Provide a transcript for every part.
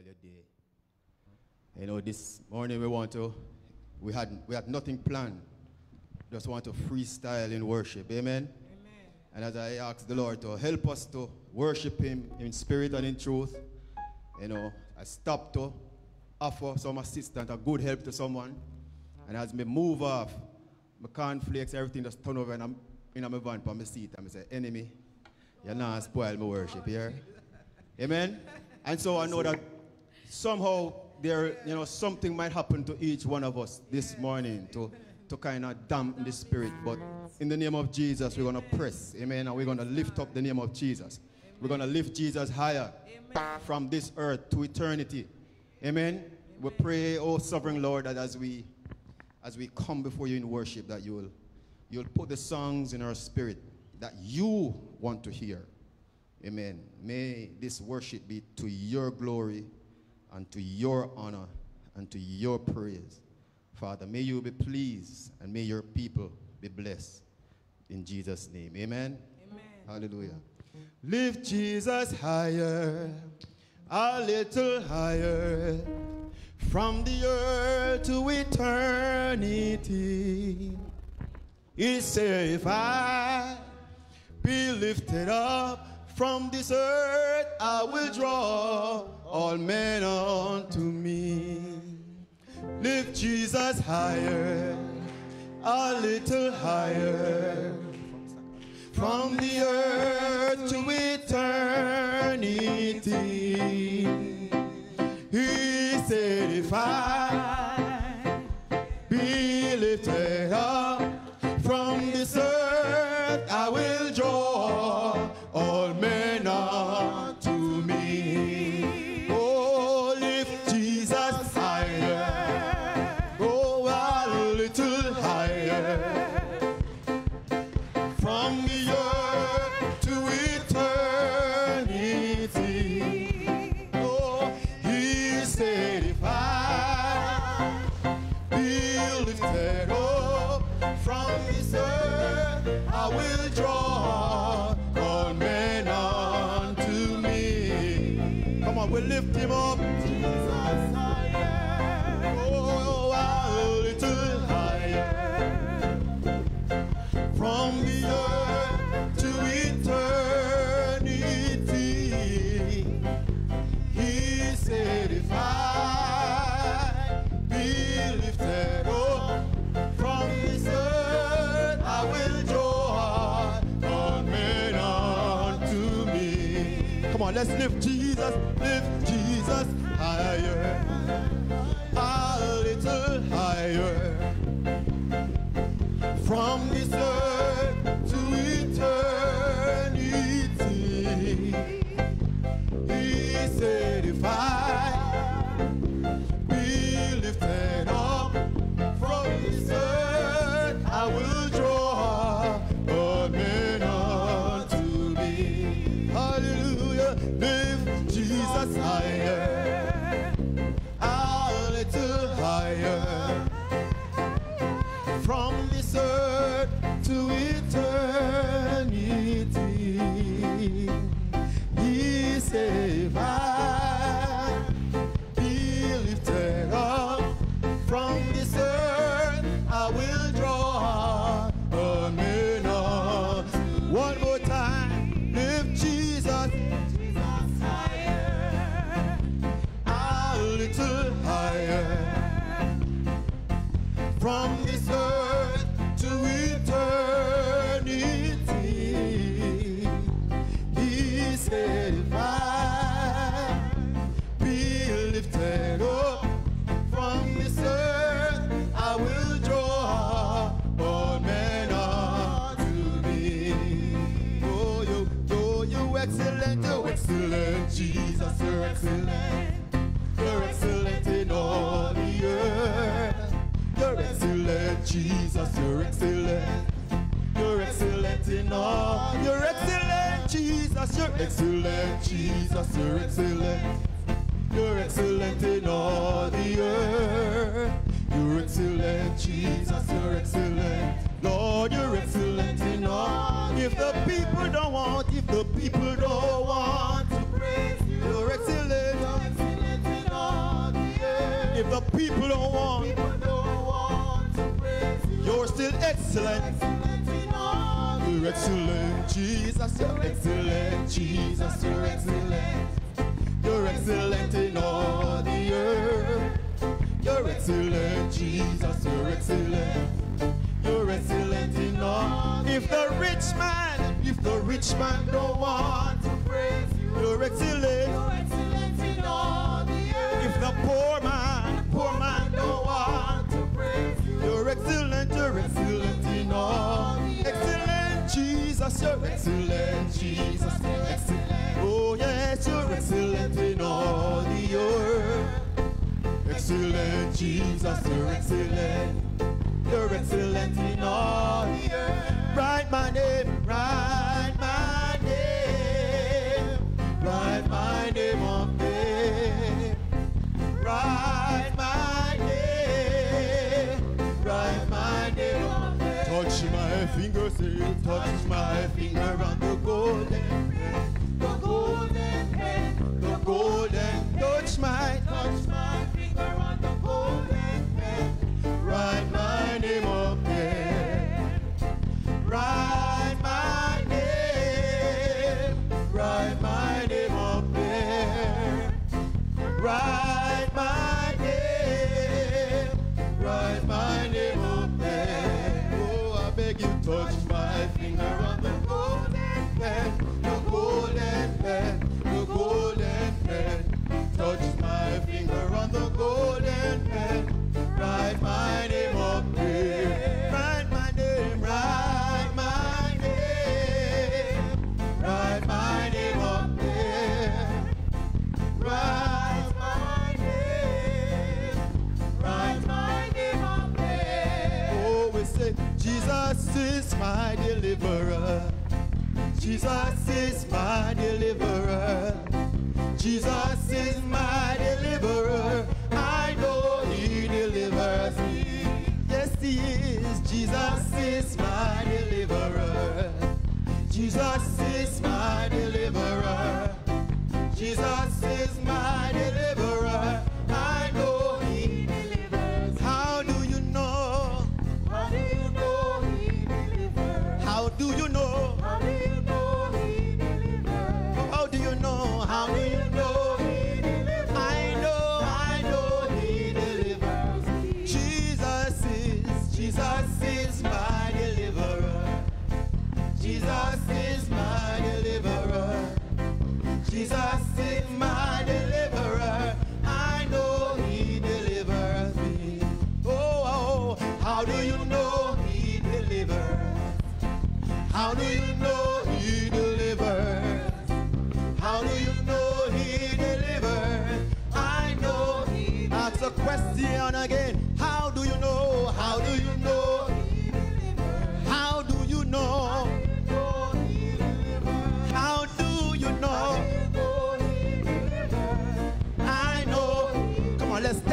day. You know, this morning we want to, we had, we had nothing planned. Just want to freestyle in worship. Amen? Amen. And as I ask the Lord to help us to worship Him in spirit and in truth, you know, I stopped to offer some assistance, a good help to someone. And as me move off, my cornflakes, everything just turn over and I'm in my van for my seat. And I say, enemy, you're not spoil my worship here. Amen? And so I know that somehow there, you know, something might happen to each one of us this morning to, to kind of dampen the spirit. But in the name of Jesus, we're going to press. Amen. And we're going to lift up the name of Jesus. We're going to lift Jesus higher from this earth to eternity. Amen. We pray, oh sovereign Lord, that as we as we come before you in worship, that you will you'll put the songs in our spirit that you want to hear. Amen. May this worship be to your glory and to your honor and to your praise. Father, may you be pleased and may your people be blessed. In Jesus' name. Amen. Amen. Hallelujah. Lift Jesus higher, a little higher, from the earth to eternity. He said, if I be lifted up from this earth, I will draw all men unto me. Lift Jesus higher, a little higher, from the earth to eternity. He said, if I be lifted up from this earth, Jesus, you're.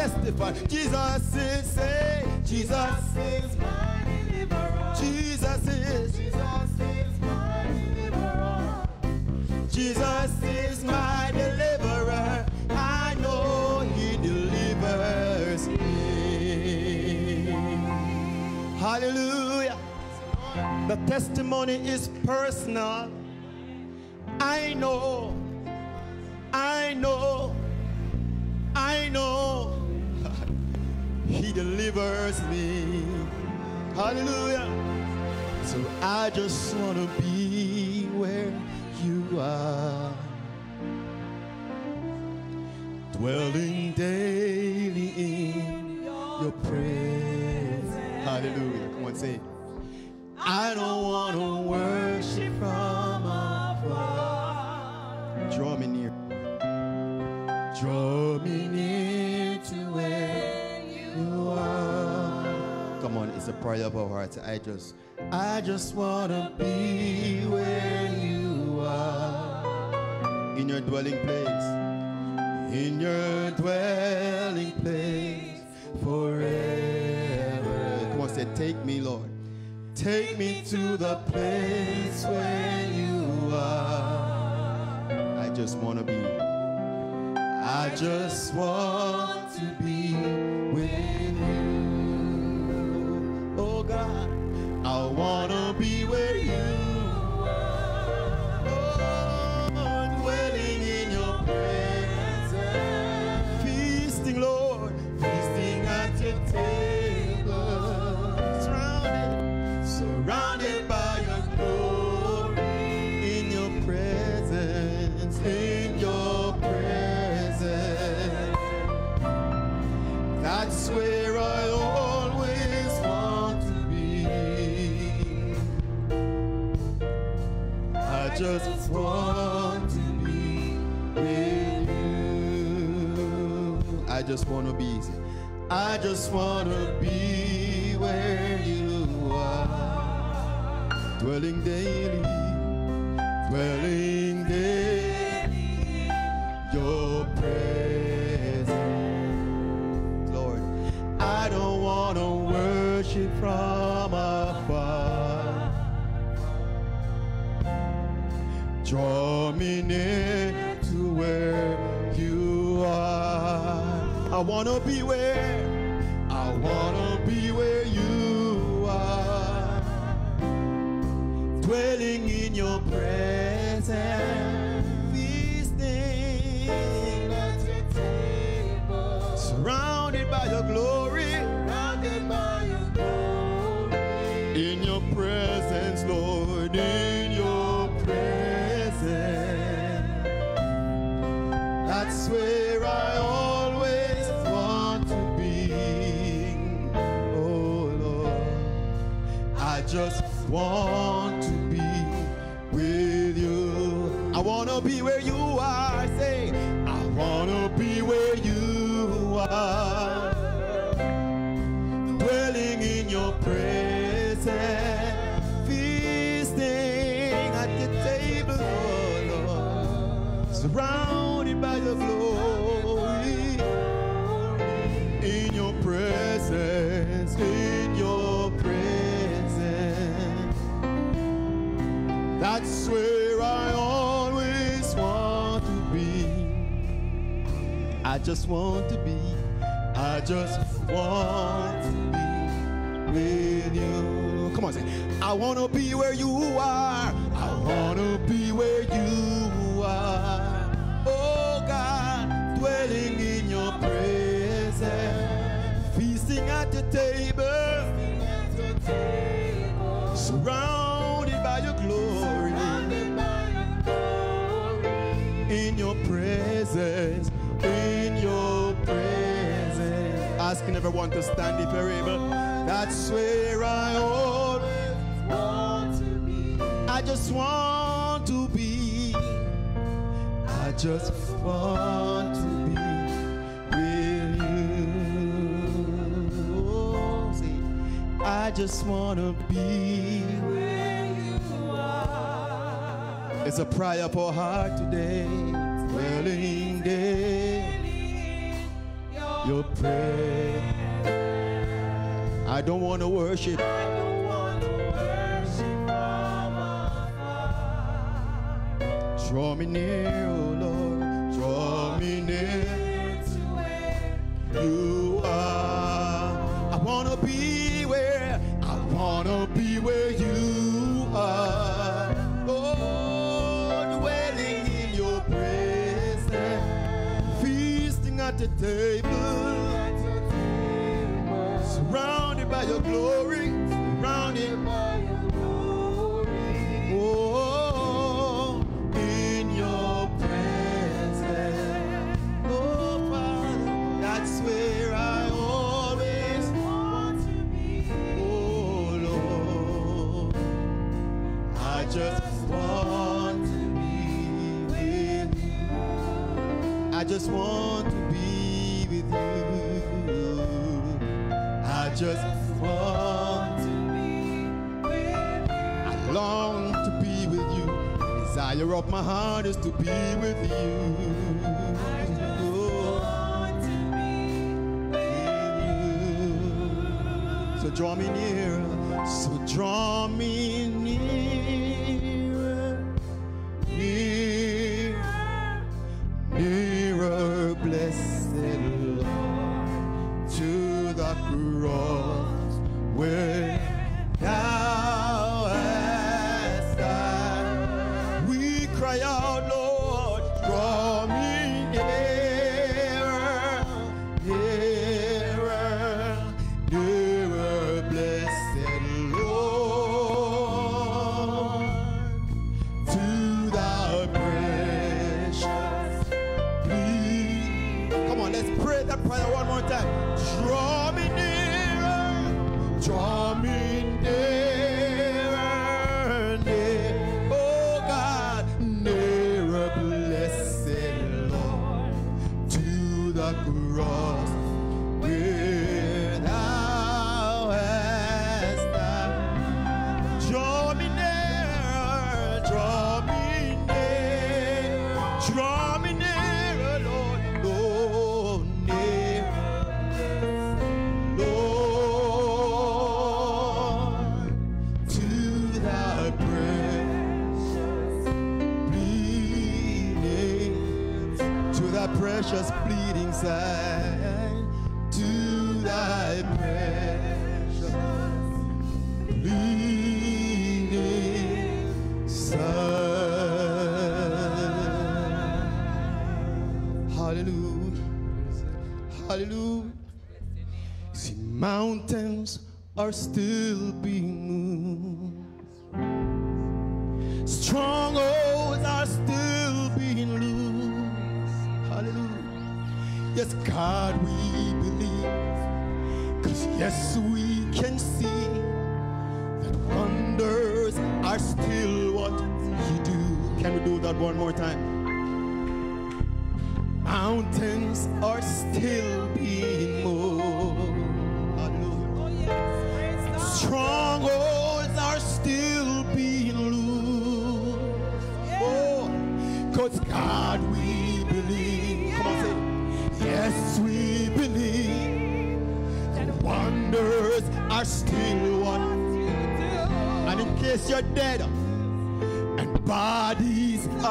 testify. Jesus is saved. Jesus is my deliverer. Jesus is. Jesus is my deliverer. Jesus is my deliverer. I know he delivers me. Hallelujah. The testimony is personal. I know He delivers me. Hallelujah. So I just want to be where you are. Dwelling daily in your praise. Hallelujah. Come on, say it. I don't want to work. Pride of our hearts. I just, I just wanna be where you are, in your dwelling place, in your dwelling place forever. Come on, say, take me, Lord, take me to the place where you are. I just wanna be. I just want to be God, I wanna be where you just want to be. I just want to be where you are. Dwelling daily, dwelling To be where, just want to be. I just want to be with you. Come on, say. I want to be where you are. I want to be where you are. Oh God, dwelling in your presence, feasting at the table, surrounded by your glory. In your presence, Asking everyone to stand if you're able. That's where I always want to be. I just want to be. I just want to be with you. I just want to be where you are. It's a prayer for heart today. Dwelling daily, your prayer. I don't want to worship. Draw me near, oh Lord. Draw me near to where you are. I want to be where, I want to be where you are. Oh, dwelling in your presence, feasting at the table, Desire of my heart is to be with you. I just want to be with you. So draw me nearer. So draw still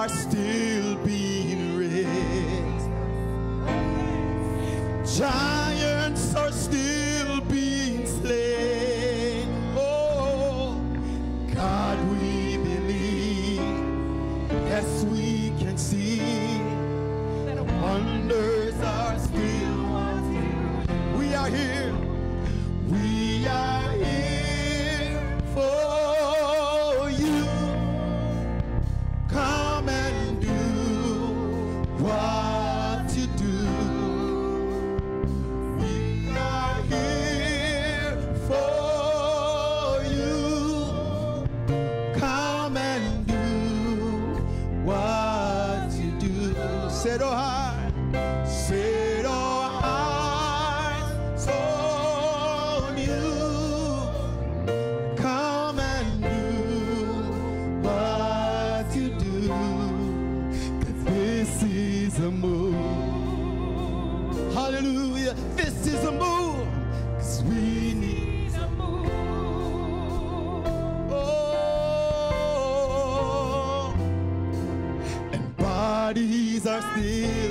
are still being raised, giants are still bodies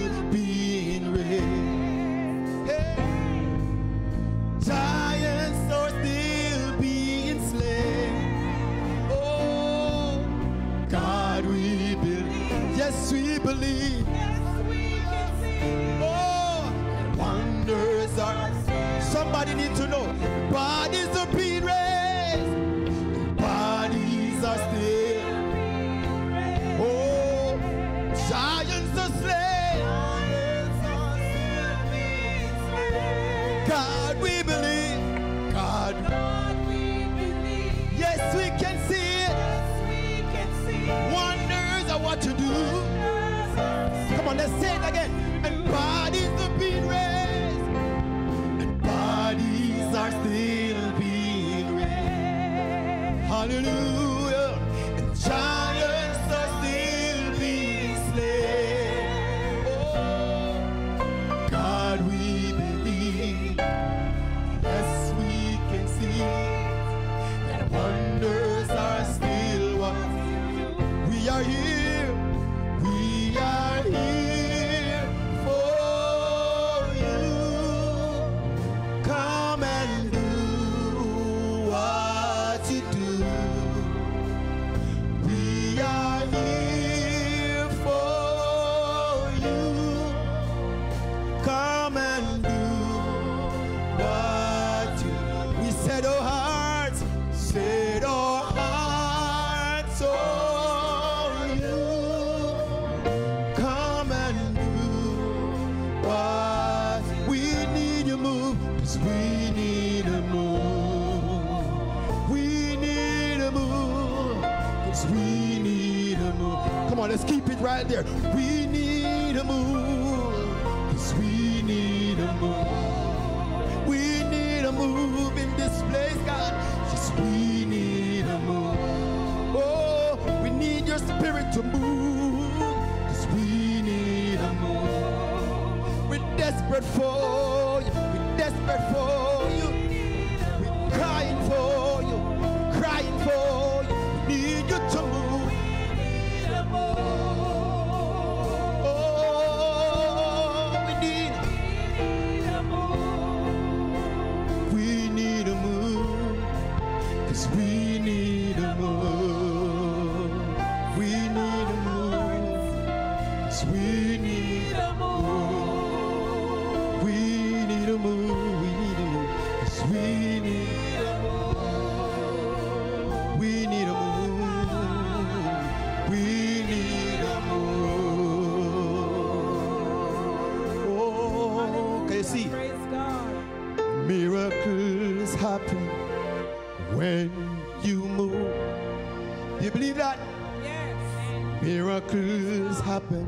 Miracles happen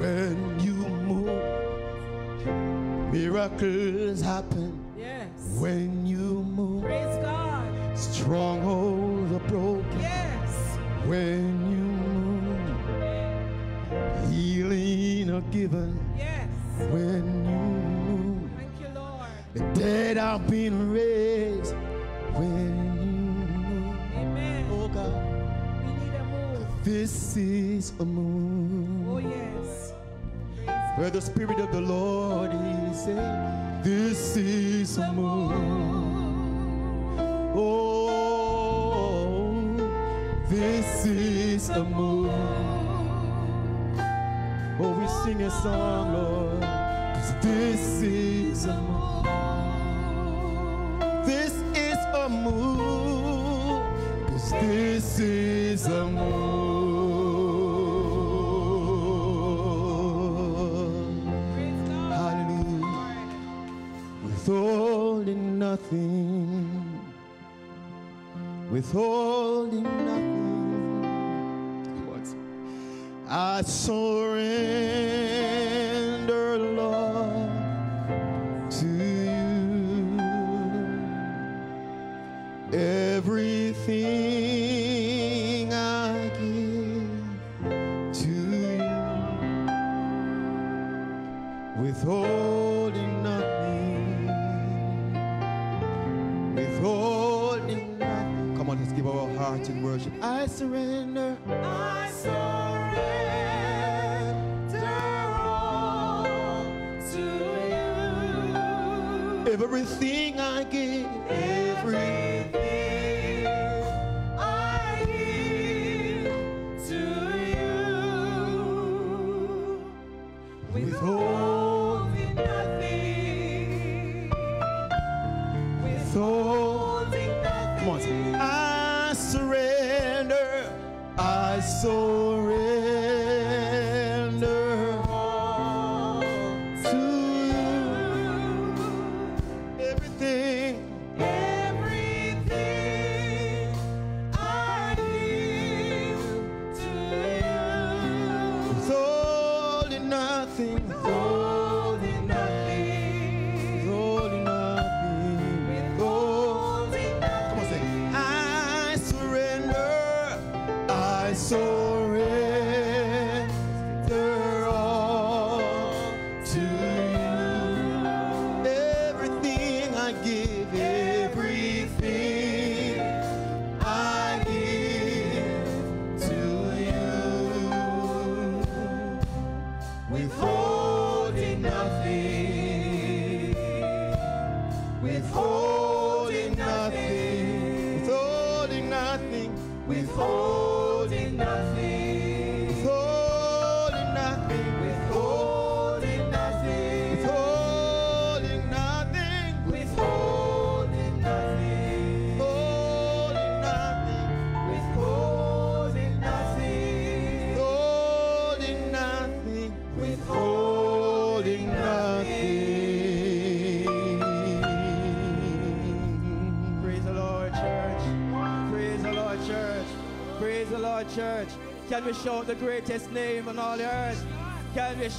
when you move. Miracles happen yes. when you move. Praise God. Strongholds are broken yes. when you move. Healing are given yes. when you move. Thank you, Lord. The dead are being raised when This is a moon. Oh, yes. Where the Spirit of the Lord is. Eh? This is a moon. Oh, this is a moon. Oh, we sing a song, Lord. This is a moon. This is a move. This is a moon. nothing, withholding nothing. What? I surrender, Lord, to you. Everything. heart in worship. I surrender. I surrender all to you. Everything.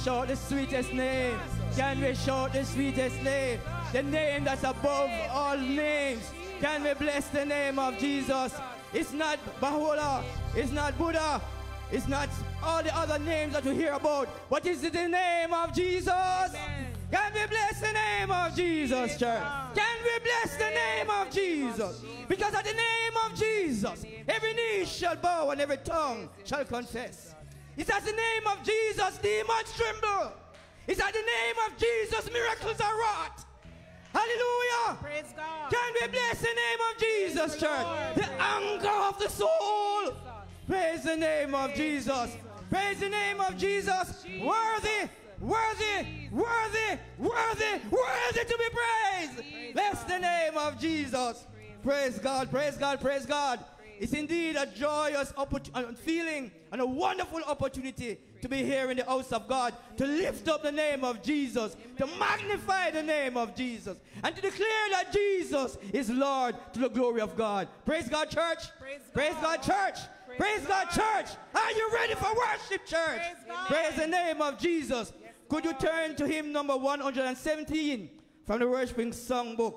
Shout the sweetest name? Can we shout the sweetest name? The name that's above all names. Can we bless the name of Jesus? It's not Baha'u'llah. It's not Buddha. It's not all the other names that you hear about. But it's the name of Jesus. Can we bless the name of Jesus, church? Can we bless the name of Jesus? Because at the name of Jesus, every knee shall bow and every tongue shall confess. It's at the name of Jesus, demons tremble. It's at the name of Jesus, miracles are wrought. Hallelujah. Praise God. Can we bless the name of Jesus, church? The anchor of the soul. Praise the name of Jesus. Praise the name of Jesus. Worthy, worthy, worthy, worthy, worthy to be praised. Bless the name of Jesus. Praise God, praise God, praise God. It's indeed a joyous feeling and a wonderful opportunity to be here in the house of God, to lift up the name of Jesus, to magnify the name of Jesus, and to declare that Jesus is Lord to the glory of God. Praise God, church. Praise Praise God. God, church. Praise Praise God, God. church. Are you ready for worship, church? Praise. Praise the name of Jesus. Could you turn to hymn number 117 from the worshiping songbook?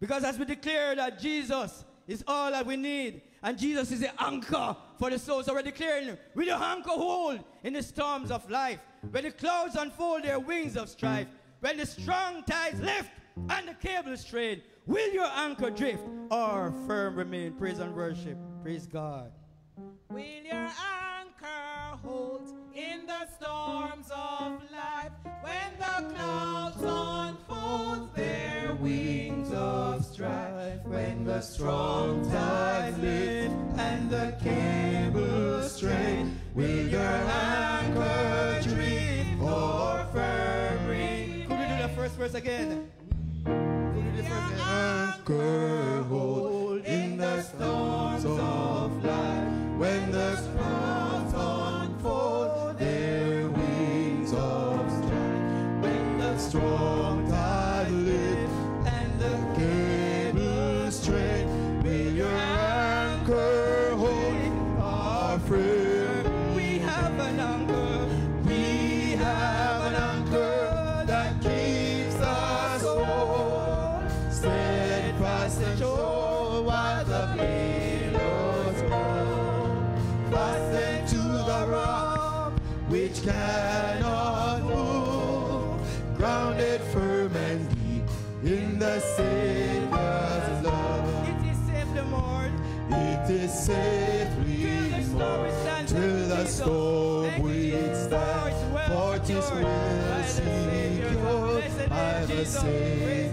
Because as we declare that Jesus is all that we need, and Jesus is the anchor for the soul. So we're declaring, the anchor hold in the storms of life, where the clouds unfold their wings of strife, when the strong tides lift and the cables strain, will your anchor drift or firm remain? Praise and worship. Praise God. Will your anchor hold in the storms of life when the clouds unfold their wings of strife? When the strong tides lift and the cables strain, will your anchor drift or firm remain? Could we do the first verse again? Could we do the first verse? anchor uh, hold by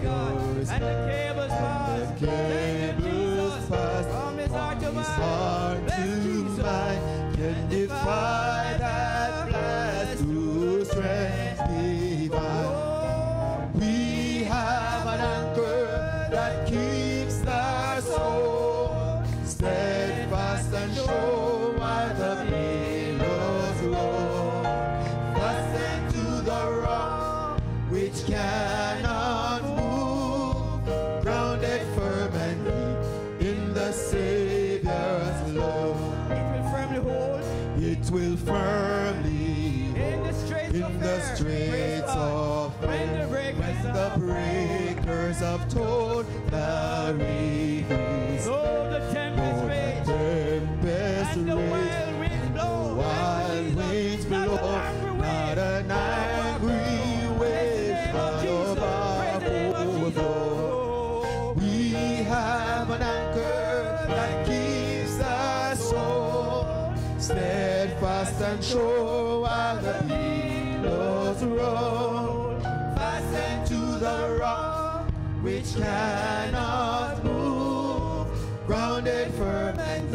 cannot move, grounded firm and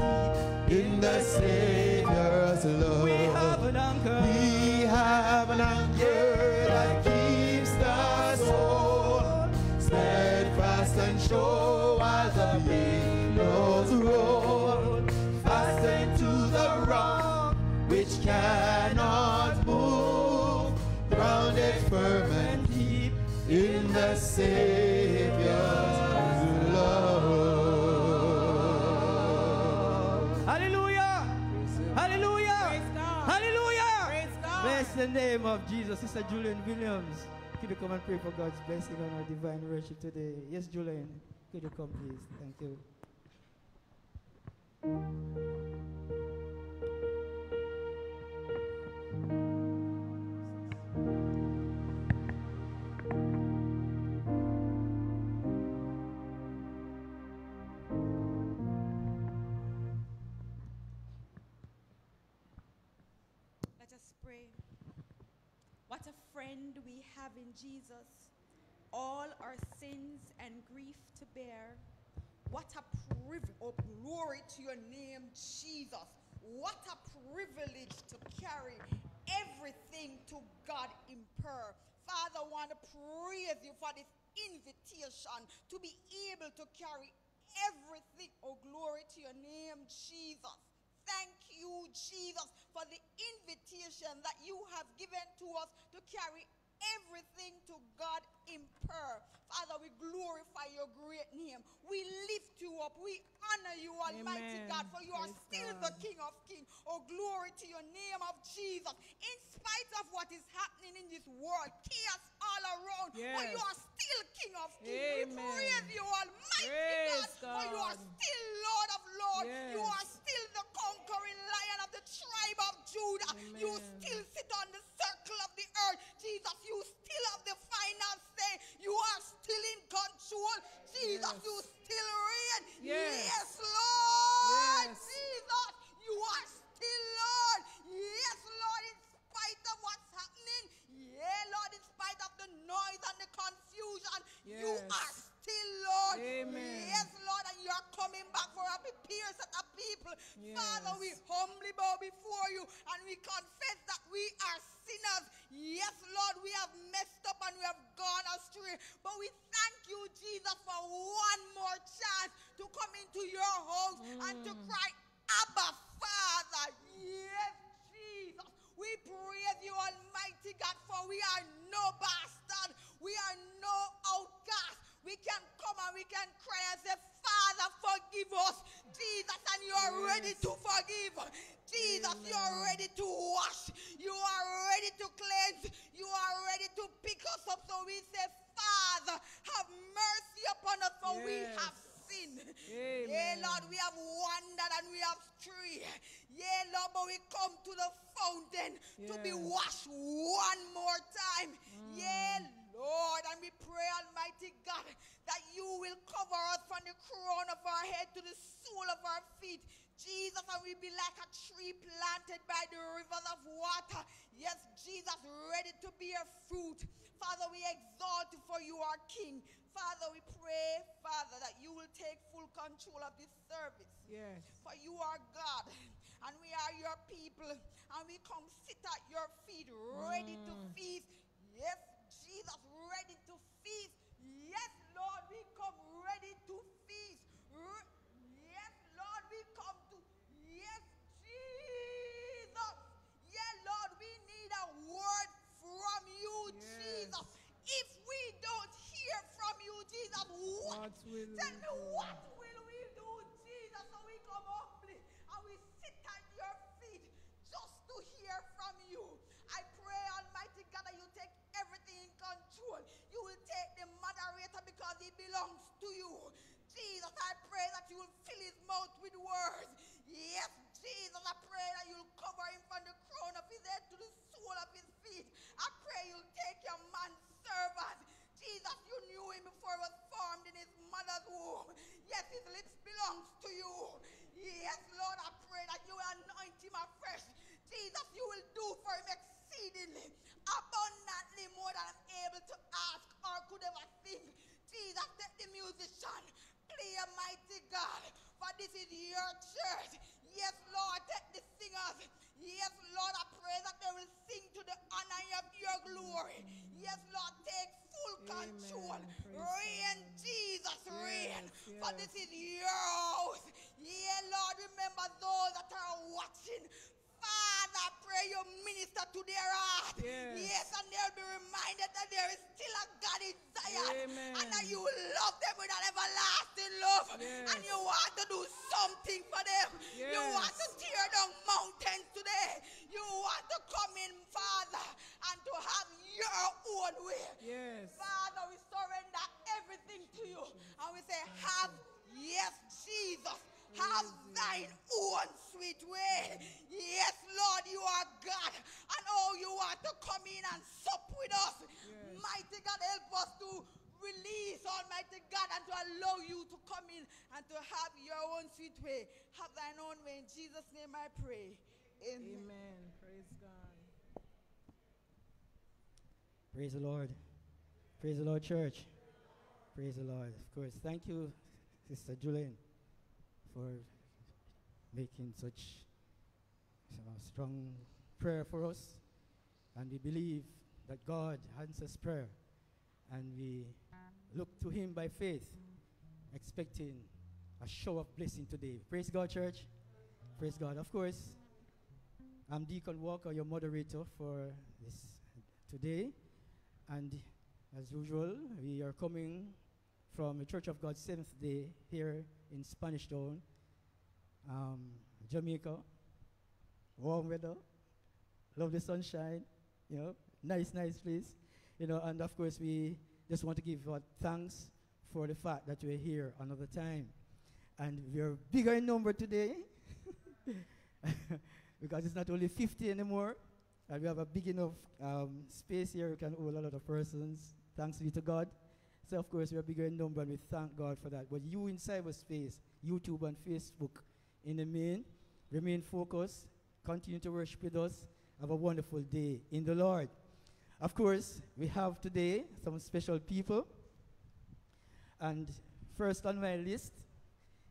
deep in the Savior's love. We have an anchor. We have an anchor that keeps the soul steadfast and sure while the billows roll. Fastened to the rock which cannot move, grounded firm and deep in the Savior's name of Jesus. Sister Julian Williams, could you come and pray for God's blessing on our divine worship today? Yes, Julian, could you come, please? Thank you. We have in Jesus. All our sins and grief to bear. What a privilege. Oh, glory to your name, Jesus. What a privilege to carry everything to God in prayer. Father, I want to praise you for this invitation to be able to carry everything. Oh, glory to your name, Jesus. Thank you, Jesus, for the invitation that you have given to us to carry everything to God in prayer. Father, we glorify your great name. We lift you up. We honor you, Almighty Amen. God, for you are still God. the King of Kings. Oh, glory to your name of Jesus. In spite of what is happening in this world, chaos all around, but you are still King of Kings. We praise you, Almighty Praise God, for you are God. still Lord of Lords. You are still the conquering lion of the tribe of Judah. You still sit on the earth. Jesus, you still have the final say. You are still in control. Jesus, Yes. you still reign. Yes. Lord. Yes. Jesus, you are still Lord. Yes, Lord, in spite of what's happening. Yeah, Lord, in spite of the noise and the confusion, you Yes. are Lord. Amen. Yes, Lord, and you are coming back for a peer set of people. Father, we humbly bow before you and we confess that we are sinners. Yes, Lord, we have messed up and we have gone astray. But we thank you, Jesus, for one more chance to come into your house and to mm. cry, Abba, Father. Yes, Jesus. We praise you, Almighty God, for we are no bastard. We are no outcast. We can come and we can cry and say, Father, forgive us. Jesus, and you are ready to forgive. Jesus, you are ready to wash. You are ready to cleanse. You are ready to pick us up. So we say, Father, have mercy upon us, for we have sinned. Amen. Yeah, Lord, we have wandered and we have strayed. Yeah, Lord, but we come to the fountain to be washed one more time. Yeah, mm. Lord, and we pray, Almighty God, that you will cover us from the crown of our head to the sole of our feet. Jesus, and we be like a tree planted by the rivers of water. Yes, Jesus, ready to bear fruit. Father, we exalt you for you are King. Father, we pray, Father, that you will take full control of this service. Yes. For you are God, and we are your people, and we come sit at your feet, ready to mm. feast. Yes, Jesus, ready to feast. Yes, Lord, we come ready to feast. Yes, Lord, we come to. Yes, Jesus. Yeah, Lord, we need a word from you, Yes. Jesus. If we don't hear from you, Jesus, what? What will Tell me what because he belongs to you. Jesus, I pray that you will fill his mouth with words. Yes, Jesus, I pray that you'll cover him from the crown of his head to the sole of his feet. I pray you'll take your man servant. Jesus, you knew him before he was formed in his mother's womb. Yes, his lips belongs to you. Yes, Lord, I pray that you will anoint him afresh. Jesus, you will do for him exceedingly, abundantly more than I'm able to ask or could ever think. Jesus, take the musician, play mighty God, for this is your church. Yes, Lord, take the singers. Yes, Lord, I pray that they will sing to the honor of your glory. Yes, Lord, take full Amen. control. Reign. Jesus, reign. Yes, For this is your house. Yeah, Lord, remember those that are watching. Father, I pray you to their heart. Yes. yes, and they'll be reminded that there is still a God in Zion. Amen. And that you love them with an everlasting love. Yes. And you want to do something for them. You want to Yes. tear down mountains today. You you want to come in, Father, and to have your own way. Yes. Father, we surrender everything to you. And we say, have, yes, Jesus, have thine own sweet way. Yes, Lord, you are God. And oh, you want to come in and sup with us. Mighty God, help us to release, Almighty God, and to allow you to come in and to have your own sweet way. Have thine own way. In Jesus' name I pray. Amen. Amen. Praise God. Praise the Lord. Praise the Lord, church. Praise the Lord. Of course. Thank you, Sister Julian, for making such a strong prayer for us. And we believe that God answers prayer. And we look to Him by faith, expecting a show of blessing today. Praise God, church. Praise God. Of course, I'm Deacon Walker, your moderator for this today. And as usual, we are coming from the Church of God Seventh Day here in Spanish Town, um, Jamaica. Warm weather, love the sunshine, you know, nice, nice place. You know, and of course, we just want to give God thanks for the fact that we're here another time. And we're bigger in number today because it's not only 50 anymore, and we have a big enough um, space here. We can hold a lot of persons. Thanks be to God. So, of course, we are bigger in number, and we thank God for that. But you in cyberspace, YouTube and Facebook, in the main, remain focused. Continue to worship with us. Have a wonderful day in the Lord. Of course, we have today some special people. And first on my list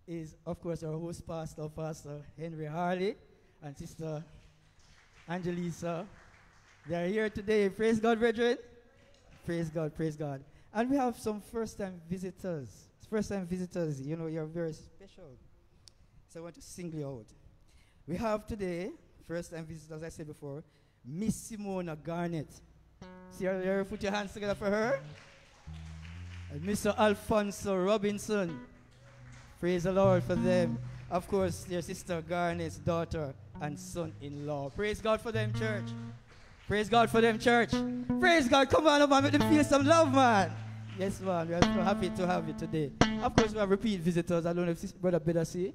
is, of course, our host pastor, Pastor Henry Harley, and Sister Angelisa. They are here today. Praise God, brethren. Praise God, praise God. And we have some first time visitors. First time visitors, you know, you're very special. So I want to single you out. We have today, first time visitors, as I said before, Miss Simona Garnett. See her? Put your hands together for her. And Mr. Alfonso Robinson. Praise the Lord for them. Of course, their sister Garnett's daughter and son-in-law. Praise God for them, church. Praise God for them, church. Praise God. Come on, man. Make them feel some love, man. Yes, man. We are so happy to have you today. Of course, we have repeat visitors. I don't know if this Brother Better see.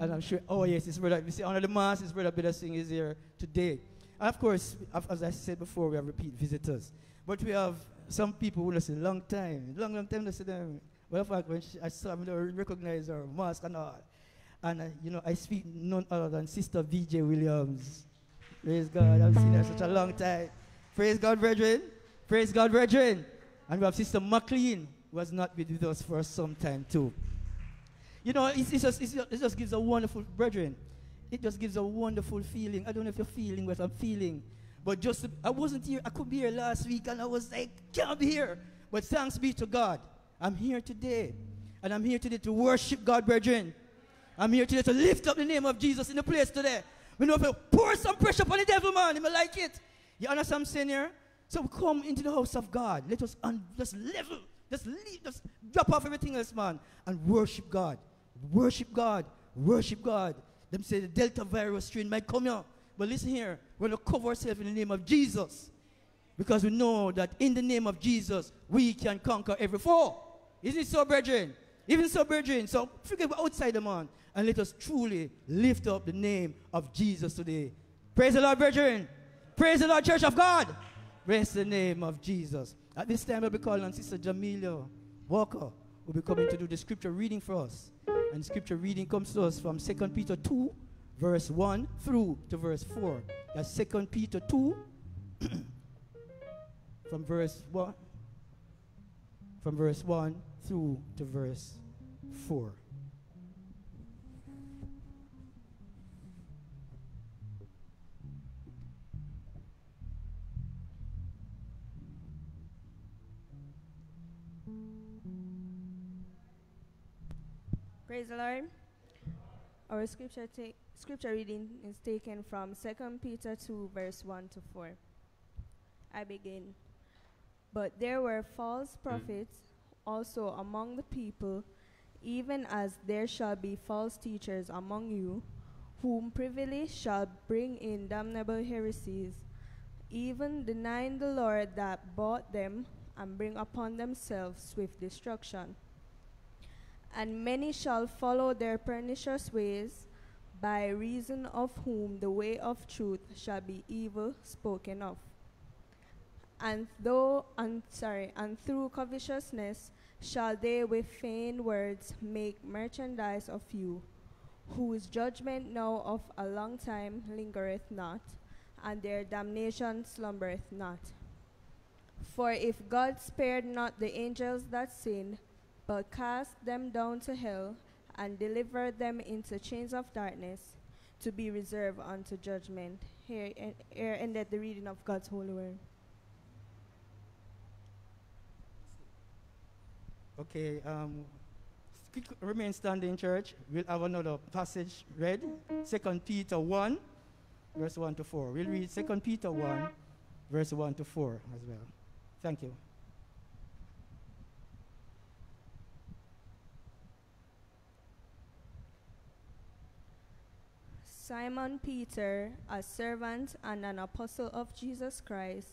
And I'm sure, oh, yes, it's Brother, you see, under the mass, it's Brother Better Sing is here today. And of course, as I said before, we have repeat visitors. But we have some people who listen long time, long, long time to see them. Well, in fact, when she, I saw them, they recognize her mask and all. And, uh, you know, I speak none other than Sister V.J. Williams. Praise God. I've seen her such a long time. Praise God, brethren. Praise God, brethren. And we have Sister McLean, who has not been with us for some time, too. You know, it's, it's just, it's just, it just gives a wonderful, brethren, it just gives a wonderful feeling. I don't know if you're feeling what I'm feeling. But just, I wasn't here, I could be here last week, and I was like, can't be here. But thanks be to God. I'm here today. And I'm here today to worship God, brethren. I'm here today to lift up the name of Jesus in the place today. We know if you pour some pressure upon the devil, man, he may like it. You understand what I'm saying here? So come into the house of God. Let us un- just level, just leave, just drop off everything else, man, and worship God. Worship God. Worship God. Them say the Delta virus strain might come here. But listen here, we're going to cover ourselves in the name of Jesus. Because we know that in the name of Jesus, we can conquer every foe. Isn't it so, brethren? Even so, brethren, so forget about outside the man and let us truly lift up the name of Jesus today. Praise the Lord, brethren. Praise the Lord, Church of God. Praise the name of Jesus. At this time, we'll be calling on Sister Jamelia Walker, who will be coming to do the scripture reading for us. And scripture reading comes to us from 2 Peter 2, verse 1 through to verse 4. That's 2 Peter 2, from verse 1 from verse 1 through to verse 4. Praise the Lord. Our scripture, scripture reading is taken from 2 Peter 2, verse 1 to 4. I begin. But there were false mm. prophets also among the people, even as there shall be false teachers among you, whom privily shall bring in damnable heresies, even denying the Lord that bought them, and bring upon themselves swift destruction. And many shall follow their pernicious ways, by reason of whom the way of truth shall be evil spoken of. And though, and sorry, and through covetousness shall they with feigned words make merchandise of you, whose judgment now of a long time lingereth not, and their damnation slumbereth not. For if God spared not the angels that sinned, but cast them down to hell, and deliver them into chains of darkness, to be reserved unto judgment. Here, en- here ended the reading of God's holy word. Okay, um, remain standing, church. We'll have another passage read. Second Peter 1, verse 1 to 4. We'll read Second Peter 1, verse 1 to 4 as well. Thank you. Simon Peter, a servant and an apostle of Jesus Christ,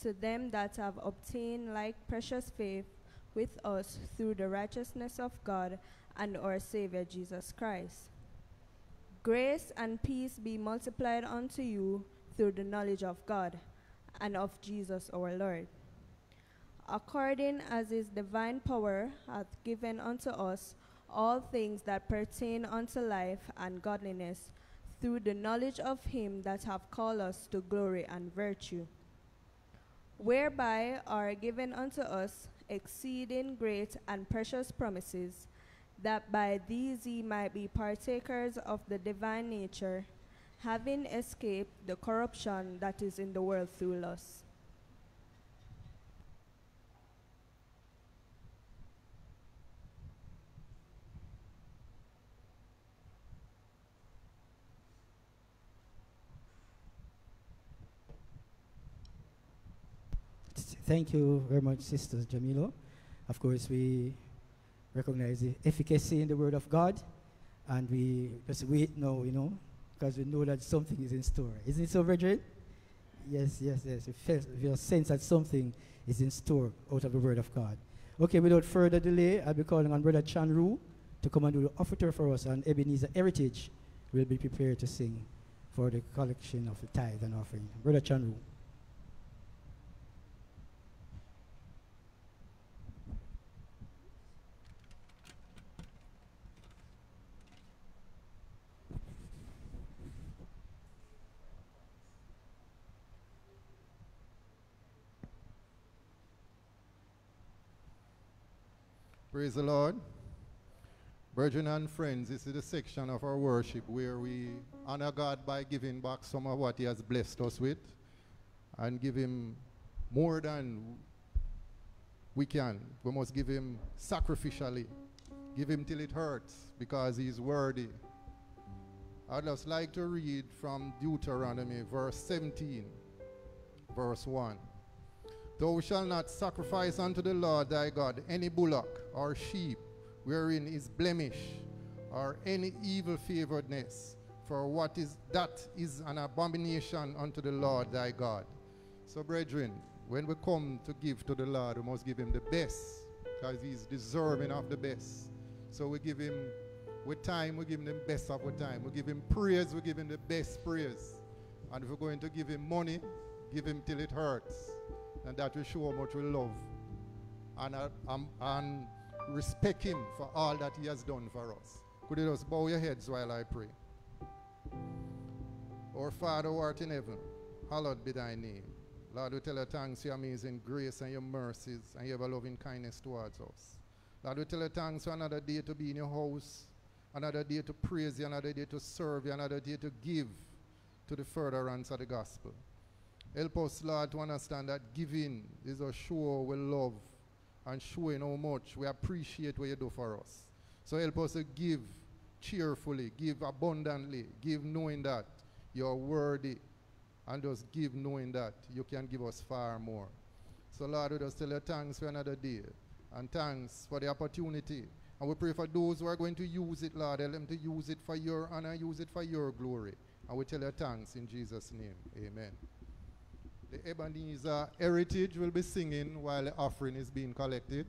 to them that have obtained like precious faith with us through the righteousness of God and our Savior Jesus Christ. Grace and peace be multiplied unto you through the knowledge of God and of Jesus our Lord. According as his divine power hath given unto us all things that pertain unto life and godliness through the knowledge of him that hath called us to glory and virtue, whereby are given unto us exceeding great and precious promises, that by these ye might be partakers of the divine nature, having escaped the corruption that is in the world through lust. Thank you very much, Sister Jamelia. Of course, we recognize the efficacy in the Word of God, and we just wait now, you know, because we know that something is in store. Isn't it so, brethren? Yes, yes, yes. We feel, we feel sense that something is in store out of the Word of God. Okay, without further delay, I'll be calling on Brother Chan Ru to come and do the offertory for us, and Ebenezer Heritage will be prepared to sing for the collection of the tithe and offering. Brother Chan Ru. Praise the Lord. Brethren and friends, this is the section of our worship where we honor God by giving back some of what He has blessed us with and give Him more than we can. We must give Him sacrificially. Give Him till it hurts because He's worthy. I'd just like to read from Deuteronomy, verse 17, verse 1. Thou shalt not sacrifice unto the Lord thy God any bullock or sheep wherein is blemish or any evil favoredness, for what is that is an abomination unto the Lord thy God. So, brethren, when we come to give to the Lord, we must give him the best, because he's deserving of the best. So we give him with time, we give him the best of our time. We give him praise, we give him the best praise. And if we're going to give him money, give him till it hurts. And that will show how much we love and, uh, um, and respect him for all that he has done for us. Could you just bow your heads while I pray? Our Father who art in heaven, hallowed be thy name. Lord, we tell you thanks for your amazing grace and your mercies and your loving kindness towards us. Lord, we tell you thanks for another day to be in your house, another day to praise you, another day to serve you, another day to give to the furtherance of the gospel. Help us, Lord, to understand that giving is a show we love and showing how much we appreciate what you do for us. So help us to give cheerfully, give abundantly, give knowing that you're worthy, and just give knowing that you can give us far more. So, Lord, we just tell you thanks for another day and thanks for the opportunity. And we pray for those who are going to use it, Lord. Help them to use it for your honor, use it for your glory. And we tell you thanks in Jesus' name. Amen. The Ebenezer Heritage will be singing while the offering is being collected.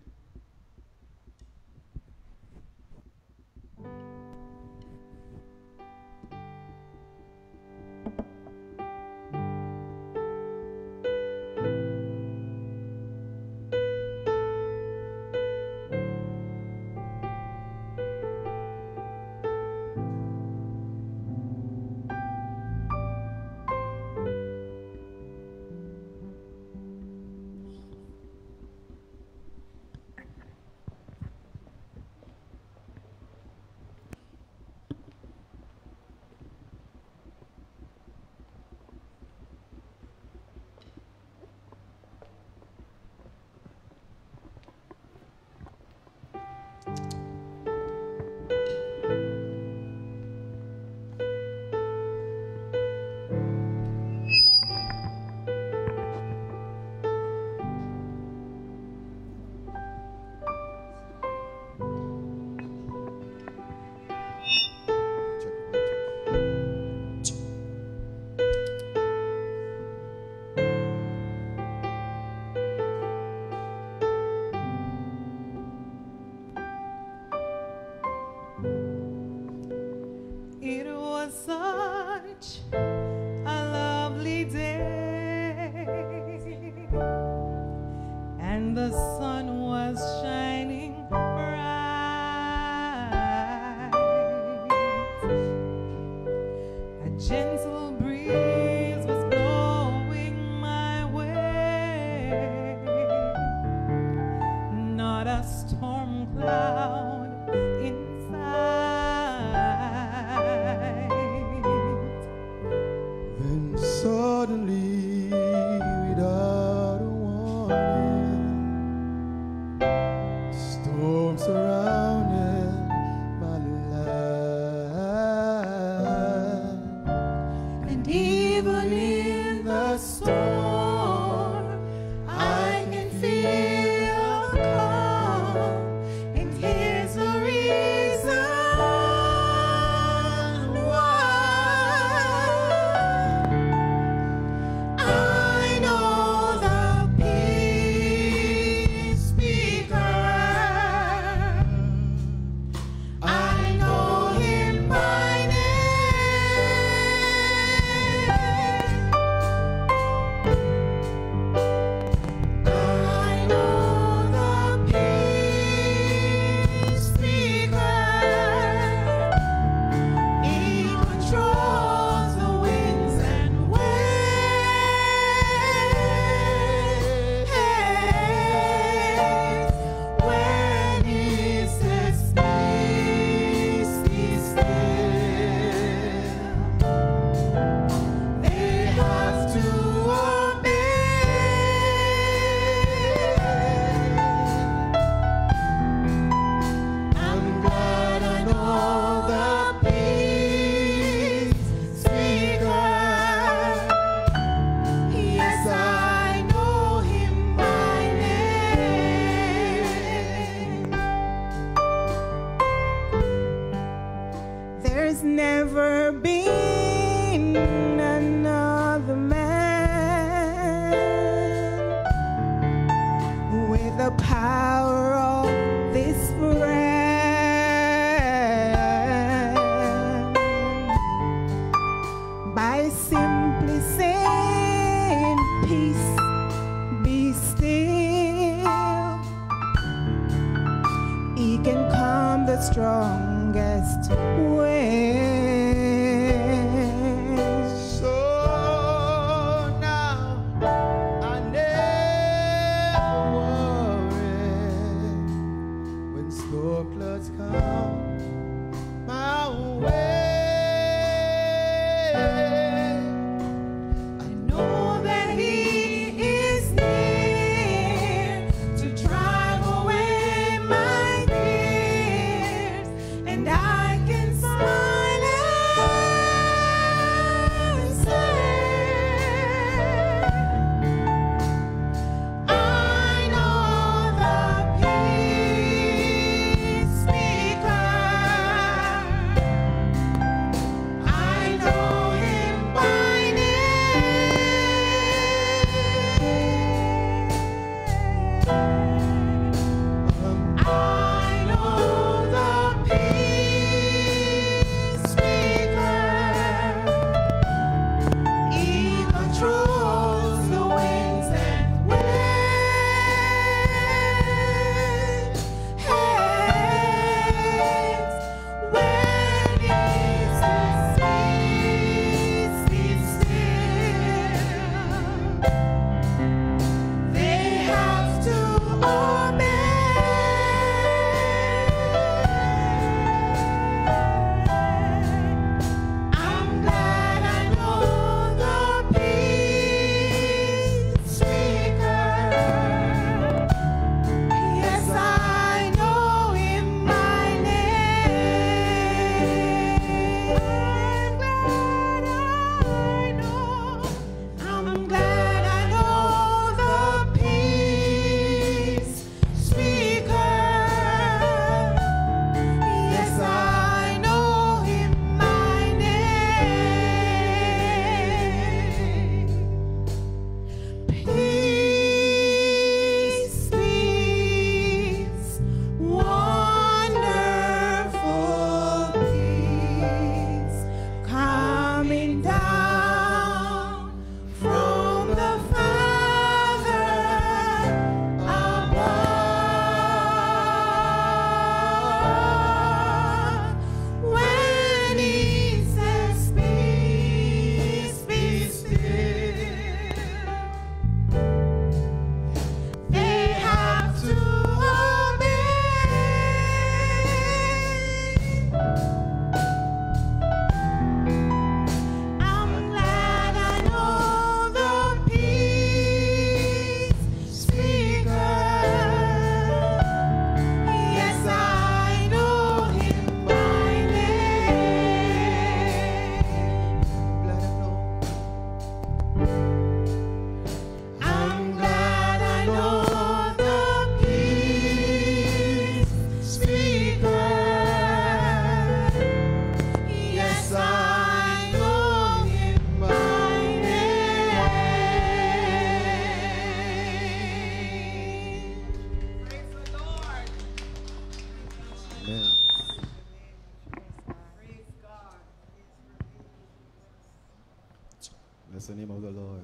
That's the name of the Lord.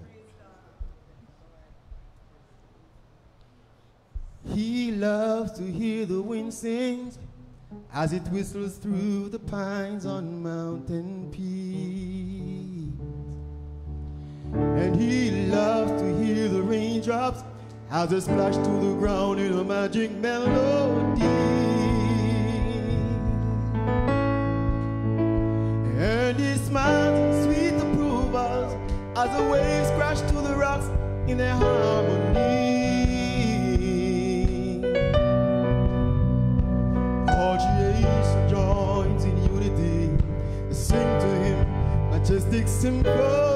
He loves to hear the wind sing as it whistles through the pines on mountain peaks. And he loves to hear the raindrops as they splash to the ground in a magic melody. And he smiles as the waves crash to the rocks in their harmony. all creation joins in unity, sing to him majestic symphony.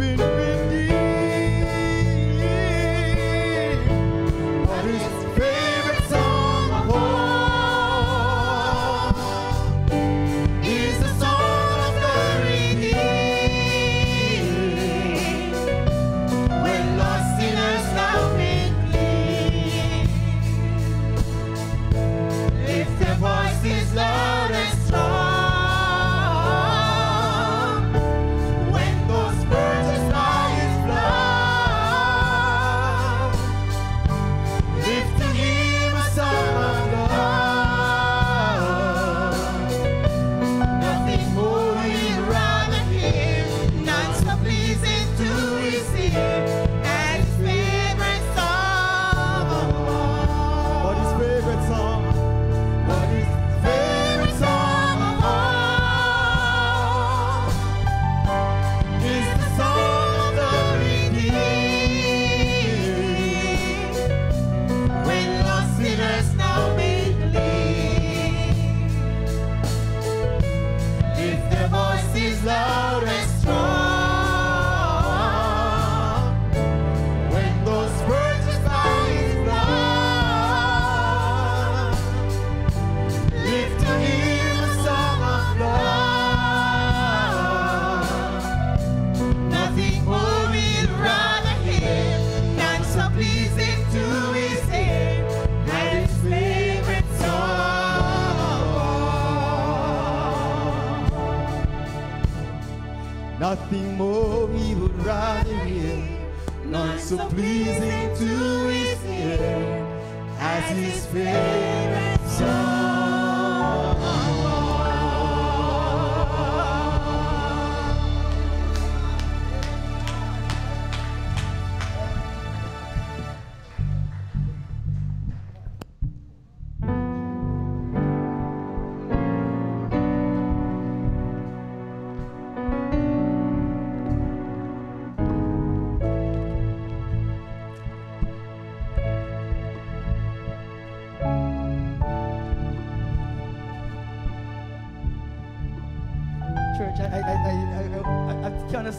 been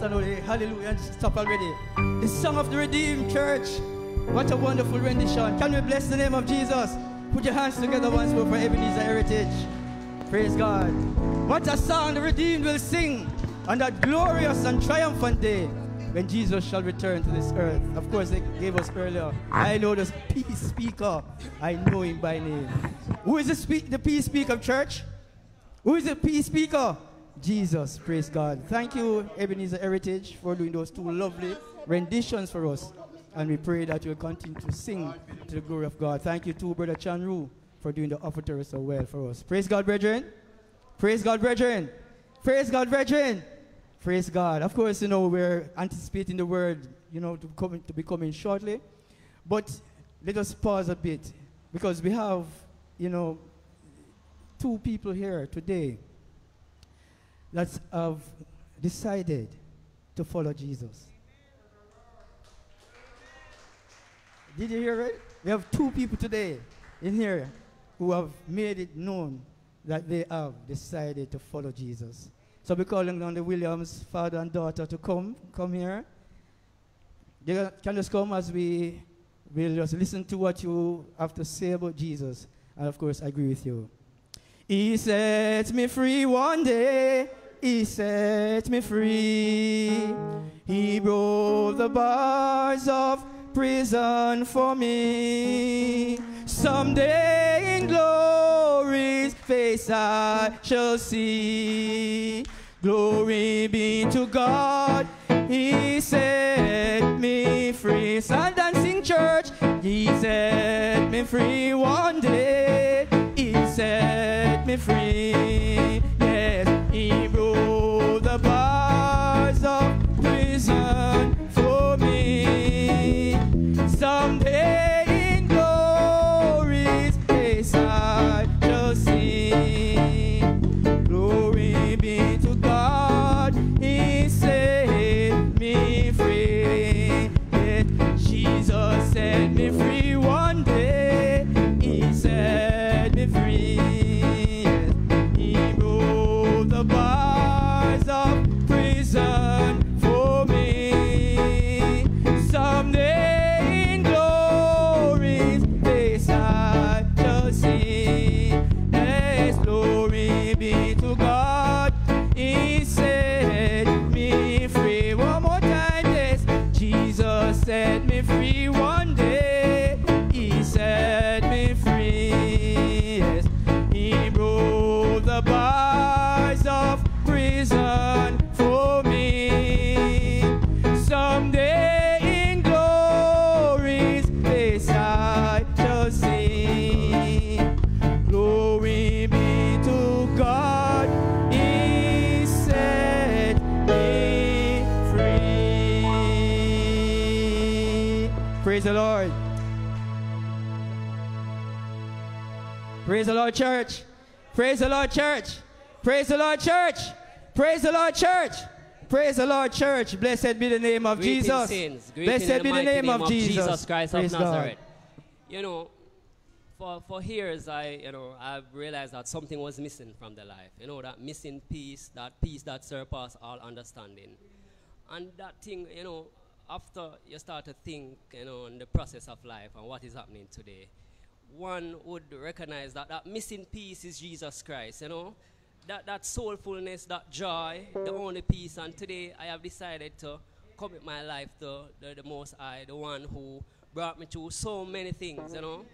hallelujah, stop already. The song of the redeemed church. What a wonderful rendition. Can we bless the name of Jesus? Put your hands together once more for Ebenezer Heritage. Praise God. What a song the redeemed will sing on that glorious and triumphant day when Jesus shall return to this earth. Of course, they gave us earlier. I know the peace speaker. I know him by name. Who is the, the peace speaker, church? Who is the peace speaker? Jesus. Praise God. Thank you, Ebenezer Heritage, for doing those two lovely renditions for us. And we pray that you'll continue to sing to the glory of God. Thank you too, Brother Chanru, for doing the offertory so well for us. Praise God, brethren. Praise God, brethren. Praise God, brethren. Praise God. Of course, you know, we're anticipating the word, you know, to, come, to be coming shortly. But let us pause a bit because we have, you know, two people here today that have decided to follow Jesus. Did you hear it? We have two people today in here who have made it known that they have decided to follow Jesus. So we're calling on the Williams father and daughter to come, come here. They can just come as we will just listen to what you have to say about Jesus. And of course, I agree with you. He set me free one day. He set me free. He broke the bars of prison for me. Someday in glory's face I shall see. Glory be to God, He set me free. Sun dancing church, He set me free one day. He set me free. Yes, Praise the Lord, church. Praise the Lord, church. Praise the Lord, church. Praise the Lord, church. Praise the Lord, church. Blessed be the name of Greeting Jesus. saints. Blessed the be the mighty name, of Jesus. Jesus Christ Praise of God. You know, for, for years, I, you know, I've realized that something was missing from the life. You know, that missing peace, that peace that surpasses all understanding. And that thing, you know, after you start to think, you know, on the process of life and what is happening today, one would recognize that that missing piece is Jesus Christ, you know. That, that soulfulness, that joy, the mm. only peace. And today I have decided to commit my life to the, the Most High, the one who brought me through so many things, you know.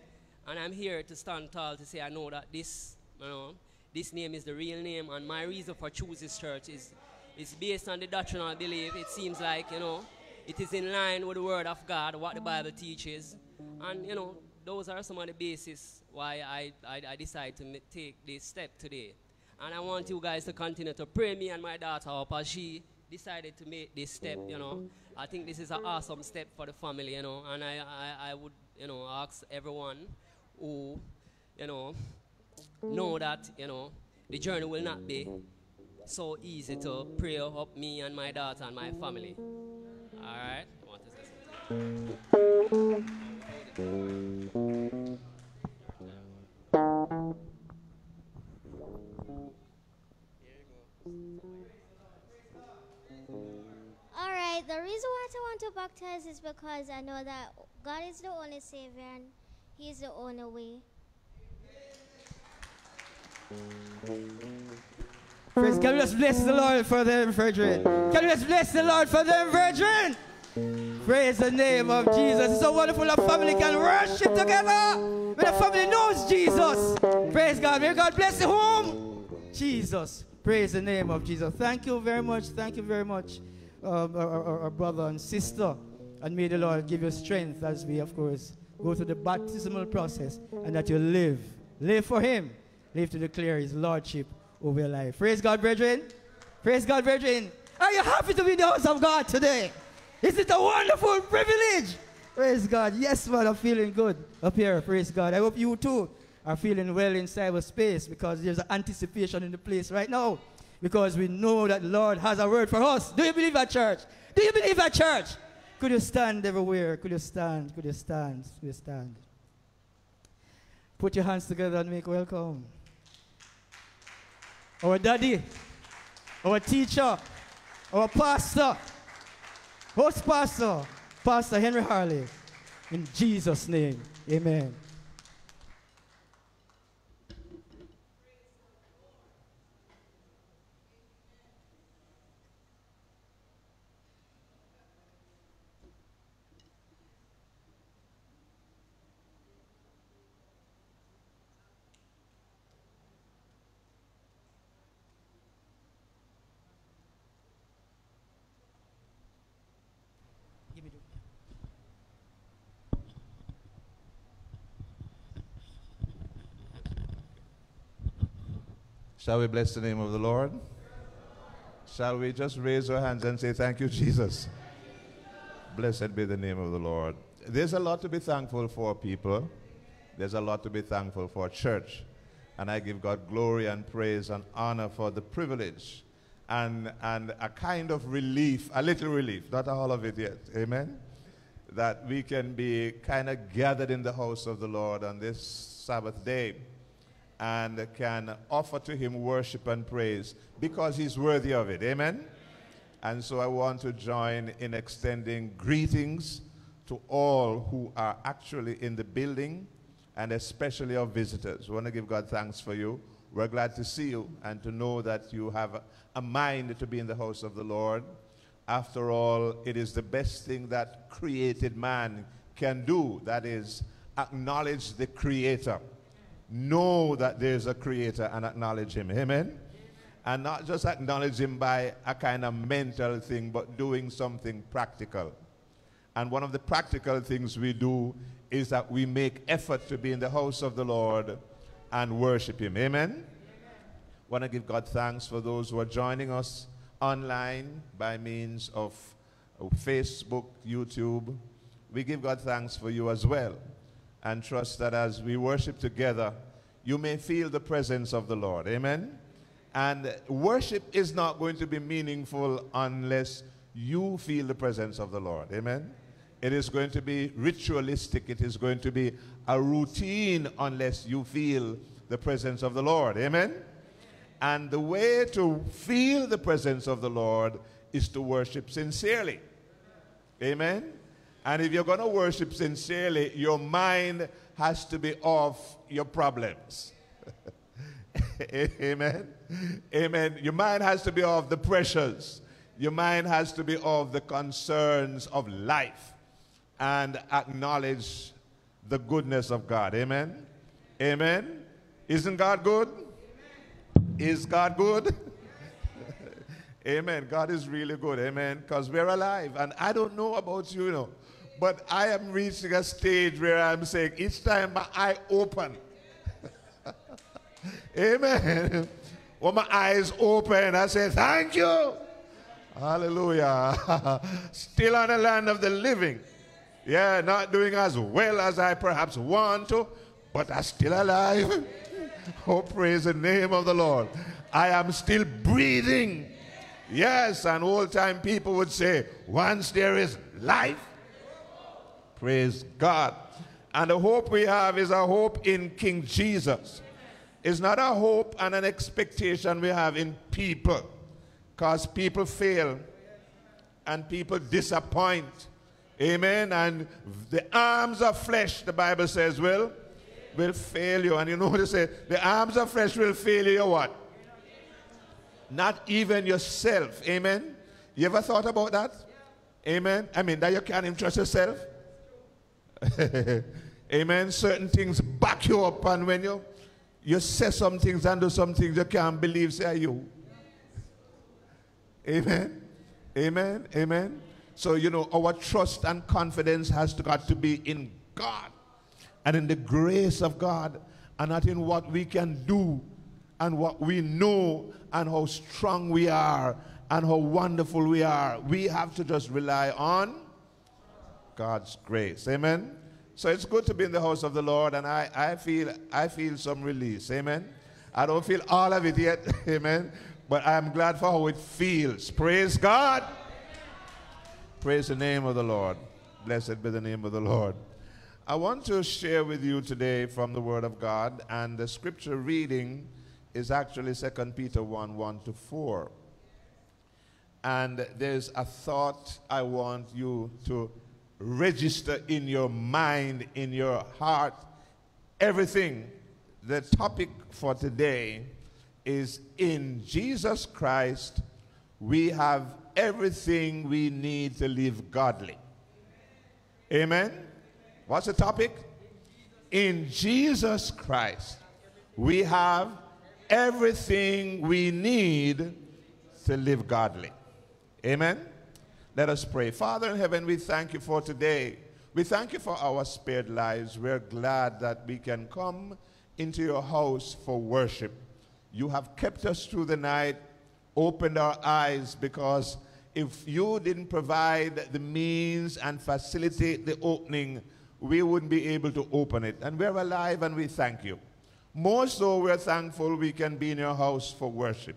And I'm here to stand tall to say I know that this, you know, this name is the real name, and my reason for choosing this church is, is based on the doctrinal belief. It seems like, you know, it is in line with the Word of God, what the Bible teaches. And, you know, those are some of the basis why I, I, I decided to take this step today. And I want you guys to continue to pray me and my daughter up as she decided to make this step, you know. I think this is an awesome step for the family, you know. And I, I, I would, you know, ask everyone who, you know, know that, you know, the journey will not be so easy to pray up me and my daughter and my family. All right? I want to say All right, the reason why I want to baptize is because I know that God is the only Savior and He is the only way. Praise, can we just bless the Lord for them, brethren? Can we just bless the Lord for them, brethren? Praise the name of Jesus. It's so wonderful a family can worship together. When the family knows Jesus. Praise God. May God bless the home. Jesus. Praise the name of Jesus. Thank you very much. Thank you very much, um, our, our- our brother and sister. And may the Lord give you strength as we, of course, go through the baptismal process and that you live. Live for Him. Live to declare His Lordship over your life. Praise God, brethren. Praise God, brethren. Are you happy to be the house of God today? Is it a wonderful privilege? Praise God. Yes, man, I'm feeling good up here. Praise God. I hope you too are feeling well in cyberspace because there's an anticipation in the place right now. Because we know that the Lord has a word for us. Do you believe that, church? Do you believe that, church? Could you stand everywhere? Could you stand? Could you stand? Could you stand? Put your hands together and make welcome. Our daddy, our teacher, our pastor, host pastor, Pastor Henry Harley. In Jesus' name, amen. Shall we bless the name of the Lord? Shall we just raise our hands and say, Thank you, Jesus? Blessed be the name of the Lord. There's a lot to be thankful for, people. There's a lot to be thankful for, church. And I give God glory and praise and honor for the privilege and, and a kind of relief, a little relief, not all of it yet. Amen? That we can be kind of gathered in the house of the Lord on this Sabbath day and can offer to him worship and praise because he's worthy of it. Amen? And so I want to join in extending greetings to all who are actually in the building and especially our visitors. We want to give God thanks for you. We're glad to see you and to know that you have a, a mind to be in the house of the Lord. After all, it is the best thing that created man can do. That is, acknowledge the Creator. Know that there's a Creator and acknowledge Him. Amen? And not just acknowledge Him by a kind of mental thing, but doing something practical. And one of the practical things we do is that we make effort to be in the house of the Lord and worship Him. Amen? Want to give God thanks for those who are joining us online by means of Facebook, YouTube. We give God thanks for you as well and trust that as we worship together, you may feel the presence of the Lord. Amen? And worship is not going to be meaningful unless you feel the presence of the Lord. Amen? It is going to be ritualistic. It is going to be a routine unless you feel the presence of the Lord. Amen? And the way to feel the presence of the Lord is to worship sincerely. Amen? And if you're going to worship sincerely, your mind has to be off your problems. Amen. Amen. Your mind has to be off the pressures. Your mind has to be off the concerns of life and acknowledge the goodness of God. Amen. Amen. Isn't God good? Is God good? Amen. God is really good. Amen. Because we're alive. And I don't know about you, you know, but I am reaching a stage where I'm saying each time my eye open, Amen. When my eyes open, I say, Thank you. Hallelujah. Still on the land of the living. Yeah, not doing as well as I perhaps want to, but I'm still alive. Oh, praise the name of the Lord. I am still breathing. Yes, and old time people would say, once there is life, praise God. And the hope we have is a hope in King Jesus. It's not a hope and an expectation we have in people, because people fail and people disappoint Amen. And the arms of flesh, the Bible says, will will fail you. And you know what they say? The arms of flesh will fail you what? Not even yourself. Amen. You ever thought about that? Amen. I mean that you can't trust yourself. Amen. Certain things back you up, and when you you say some things and do some things you can't believe, say you. Amen. Amen. Amen. So you know our trust and confidence has to got to be in God and in the grace of God and not in what we can do and what we know and how strong we are and how wonderful we are. We have to just rely on God's grace. Amen. So it's good to be in the house of the Lord, and I, I feel I feel some release. Amen. I don't feel all of it yet. Amen. But I'm glad for how it feels. Praise God. Praise the name of the Lord. Blessed be the name of the Lord. I want to share with you today from the Word of God, and the scripture reading is actually 2 Peter 1 1 to 4. And there's a thought I want you to register in your mind, in your heart, everything. The topic for today is in Jesus Christ, we have everything we need to live godly. Amen. What's the topic? In Jesus Christ, we have everything we need to live godly. Amen. Let us pray. Father in heaven, we thank you for today. We thank you for our spared lives. We're glad that we can come into your house for worship. You have kept us through the night, opened our eyes, because if you didn't provide the means and facilitate the opening, we wouldn't be able to open it. And we're alive and we thank you. More so, we're thankful we can be in your house for worship.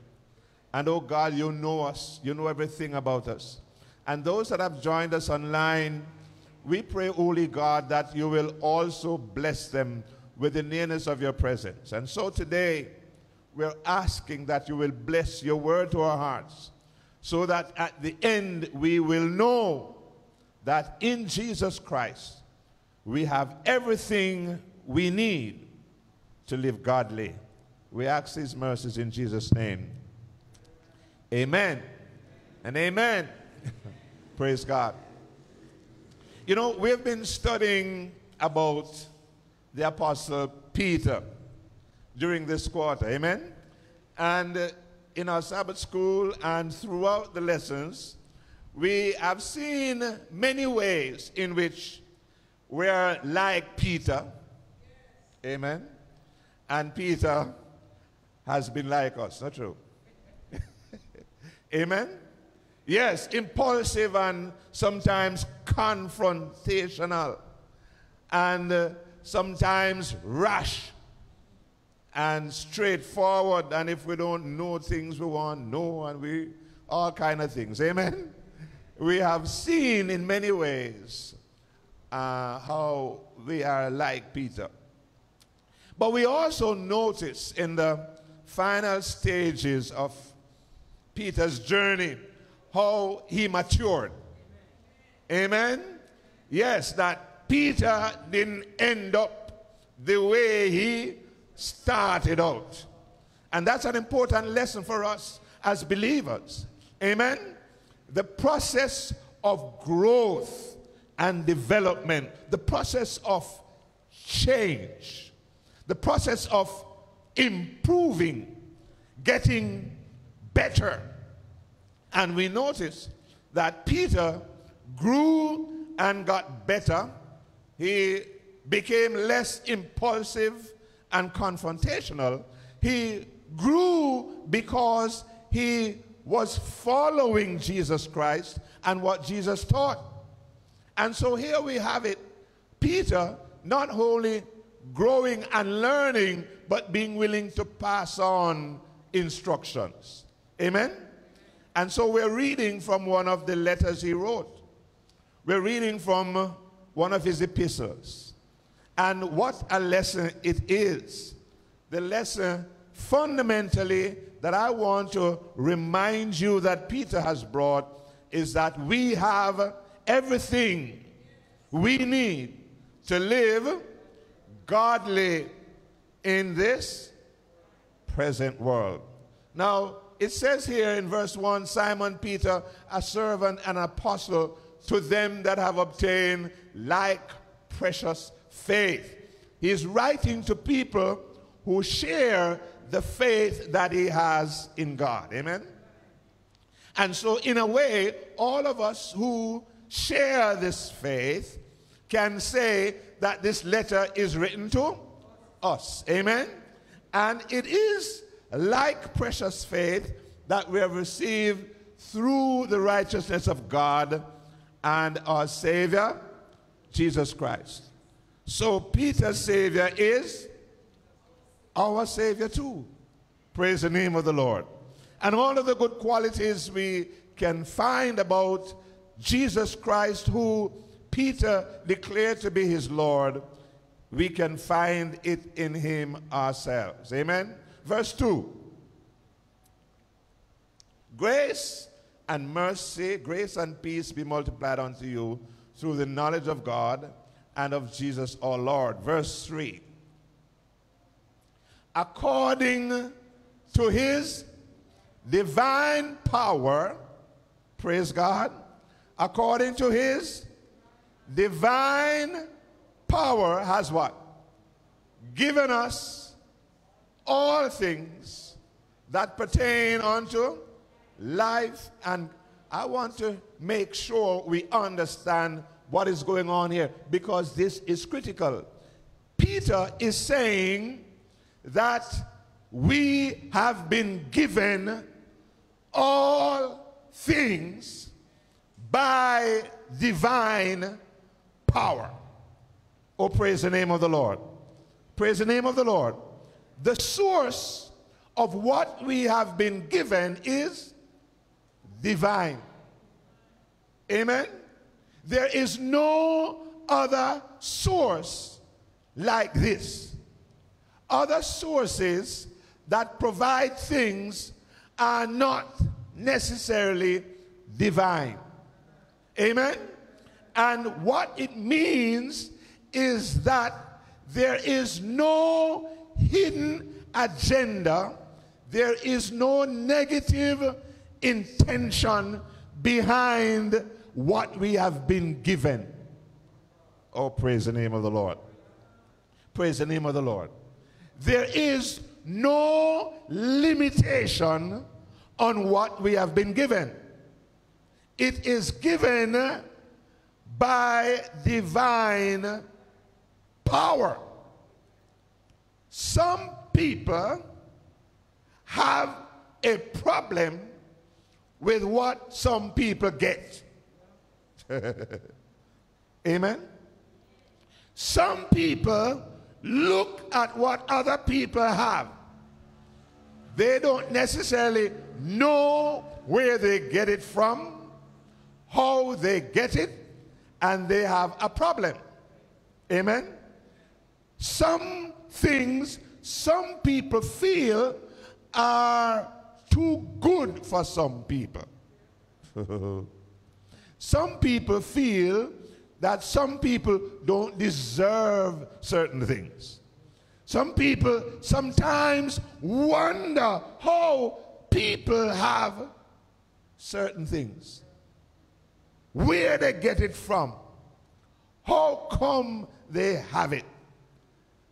And oh God, you know us, you know everything about us. And those that have joined us online, we pray, Holy God, that you will also bless them with the nearness of your presence. And so today, we're asking that you will bless your word to our hearts so that at the end we will know that in Jesus Christ we have everything we need to live godly. We ask these mercies in Jesus' name. Amen and amen. Praise God. You know, we've been studying about the Apostle Peter during this quarter. Amen. And uh, in our Sabbath school and throughout the lessons, we have seen many ways in which we are like Peter. Amen. And Peter has been like us. Not true? Amen. Yes, impulsive and sometimes confrontational and uh, sometimes rash and straightforward. And if we don't know things we want know, and we all kind of things. Amen. We have seen in many ways uh, how we are like Peter. But we also notice in the final stages of Peter's journey how he matured. Amen? Yes, that Peter didn't end up the way he started out. And that's an important lesson for us as believers. Amen? The process of growth and development, the process of change, the process of improving, getting better. And we notice that Peter grew and got better. He became less impulsive and confrontational. He grew because he was following Jesus Christ and what Jesus taught. And so here we have it Peter not only growing and learning, but being willing to pass on instructions. Amen? And so we're reading from one of the letters he wrote. We're reading from one of his epistles. And what a lesson it is. The lesson fundamentally that I want to remind you that Peter has brought is that we have everything we need to live godly in this present world. Now, it says here in verse 1 Simon Peter, a servant and apostle to them that have obtained like precious faith. He is writing to people who share the faith that he has in God. Amen? And so, in a way, all of us who share this faith can say that this letter is written to us. Amen? And it is like precious faith that we have received through the righteousness of God and our Savior, Jesus Christ. So Peter's Savior is our Savior too. Praise the name of the Lord. And all of the good qualities we can find about Jesus Christ, who Peter declared to be his Lord, we can find it in him ourselves. Amen? Verse 2 Grace and mercy, grace and peace be multiplied unto you through the knowledge of God and of Jesus our Lord. Verse 3 According to his divine power, praise God, according to his divine power has what? Given us all things that pertain unto life. And I want to make sure we understand what is going on here because this is critical. Peter is saying that we have been given all things by divine power. Oh, praise the name of the Lord. Praise the name of the Lord. The source of what we have been given is divine. Amen. There is no other source like this. Other sources that provide things are not necessarily divine. Amen. And what it means is that there is no hidden agenda, there is no negative intention behind what we have been given. Oh, praise the name of the Lord. Praise the name of the Lord. There is no limitation on what we have been given. It is given by divine power. Some people have a problem with what some people get. Amen. Some people look at what other people have. They don't necessarily know where they get it from, how they get it, and they have a problem. Amen. Some things some people feel are too good for some people. some people feel that some people don't deserve certain things. Some people sometimes wonder how people have certain things. Where they get it from. How come they have it?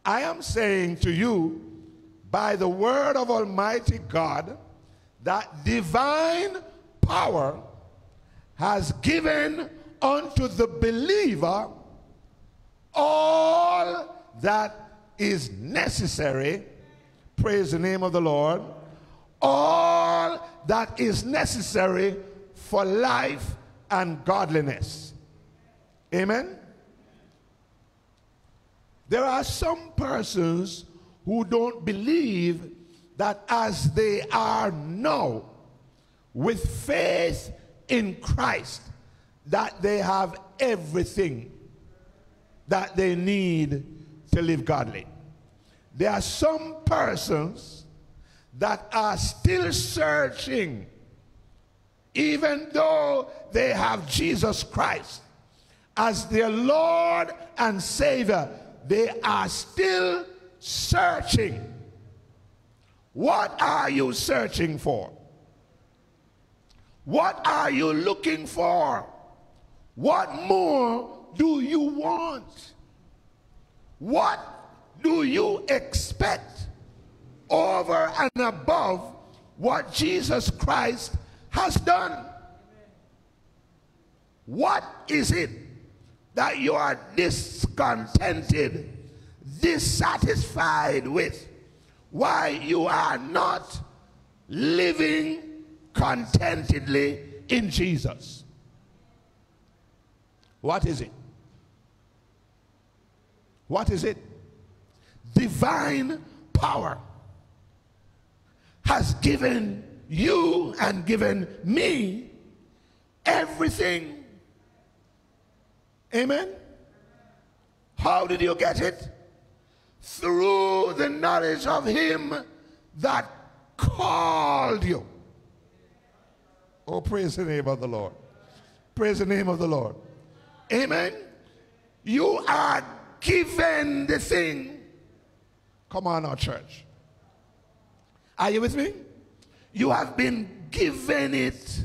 I am saying to you, by the word of Almighty God, that divine power has given unto the believer all that is necessary. Praise the name of the Lord. All that is necessary for life and godliness. Amen. There are some persons who don't believe that as they are now, with faith in Christ, that they have everything that they need to live godly. There are some persons that are still searching, even though they have Jesus Christ as their Lord and Savior, they are still searching. What are you searching for? What are you looking for? What more do you want? What do you expect over and above what Jesus Christ has done? What is it that you are discontented, dissatisfied with? Why you are not living contentedly in Jesus? What is it? What is it? Divine power has given you and given me everything. Amen? How did you get it? Through the knowledge of Him that called you. Oh, praise the name of the Lord. Praise the name of the Lord. Amen. You are given the thing. Come on, our church. Are you with me? You have been given it.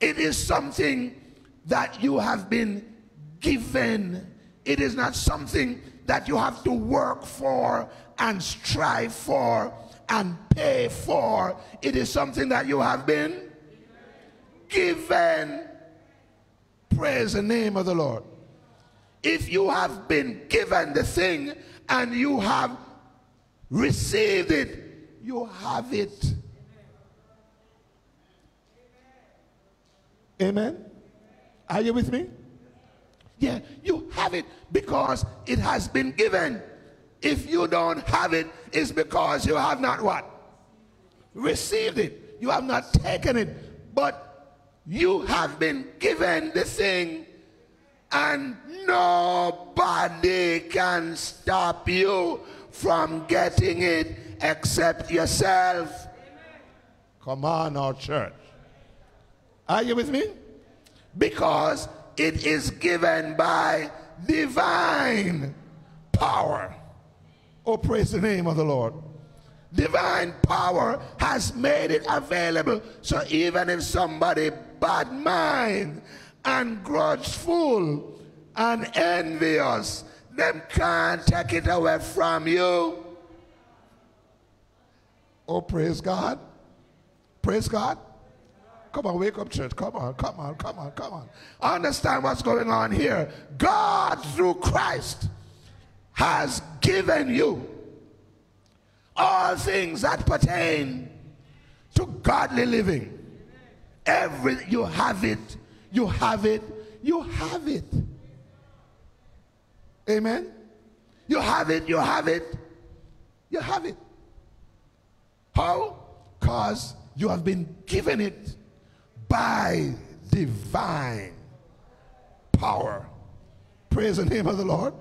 It is something that you have been given. It is not something that you have to work for and strive for and pay for. It is something that you have been given. Praise the name of the Lord. If you have been given the thing and you have received it, you have it. Amen. Are you with me? Yeah, you have it because it has been given. If you don't have it, it's because you have not what? Received it. You have not taken it. But you have been given the thing and nobody can stop you from getting it except yourself. Come on, our church. Are you with me? Because it is given by divine power. Oh, praise the name of the Lord. Divine power has made it available. So even if somebody bad mind and grudgeful and envious, them can't take it away from you. Oh, praise God. Praise God. Come on, wake up, church. Come on, come on, come on, come on. Understand what's going on here. God, through Christ, has given you all things that pertain to godly living. Every you have it, you have it, you have it. Amen. You have it, you have it, you have it. How? Because you have been given it by divine power. Praise the name of the Lord.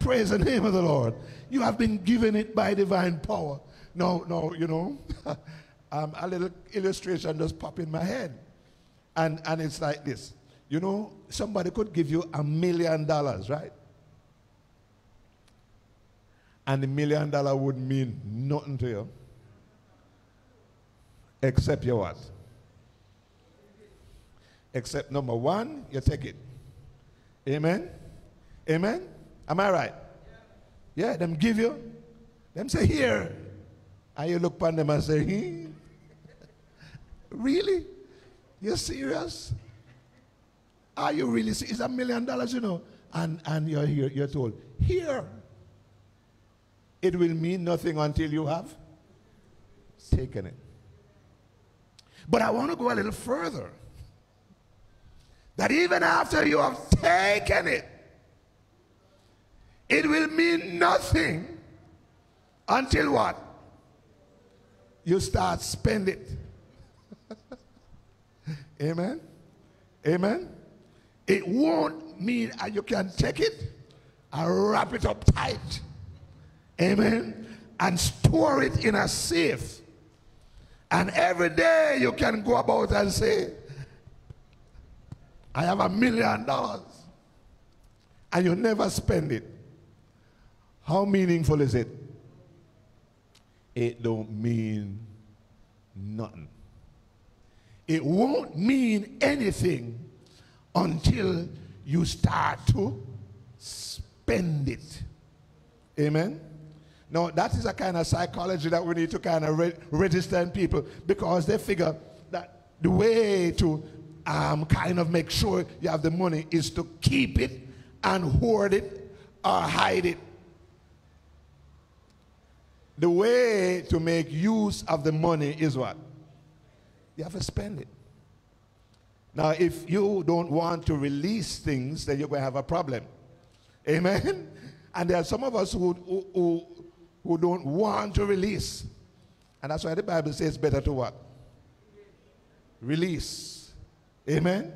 Praise the name of the Lord. You have been given it by divine power. No, no, you know, um, a little illustration just pop in my head. And, and it's like this. You know, somebody could give you a million dollars, right? And a million dollar would mean nothing to you. Except your what? Except number one, you take it. Amen? Amen? Am I right? Yeah, them give you. Them say, here. And you look upon them and say, hmm? really? You're serious? Are you really serious? It's a million dollars, you know. And, and you're here, you're told, here. It will mean nothing until you have taken it. But I want to go a little further. That even after you have taken it, it will mean nothing until what? You start spending it. Amen. Amen. It won't mean uh, you can take it and wrap it up tight. Amen. And store it in a safe. And every day you can go about and say, I have a million dollars, and you never spend it. How meaningful is it? It don't mean nothing. It won't mean anything until you start to spend it. Amen? Now, that is a kind of psychology that we need to kind of re- register in people because they figure that the way to um, kind of make sure you have the money is to keep it and hoard it or hide it. The way to make use of the money is what? You have to spend it. Now, if you don't want to release things, then you're going to have a problem. Amen? And there are some of us who, who, who, don't want to release. And that's why the Bible says better to what? Release. Amen?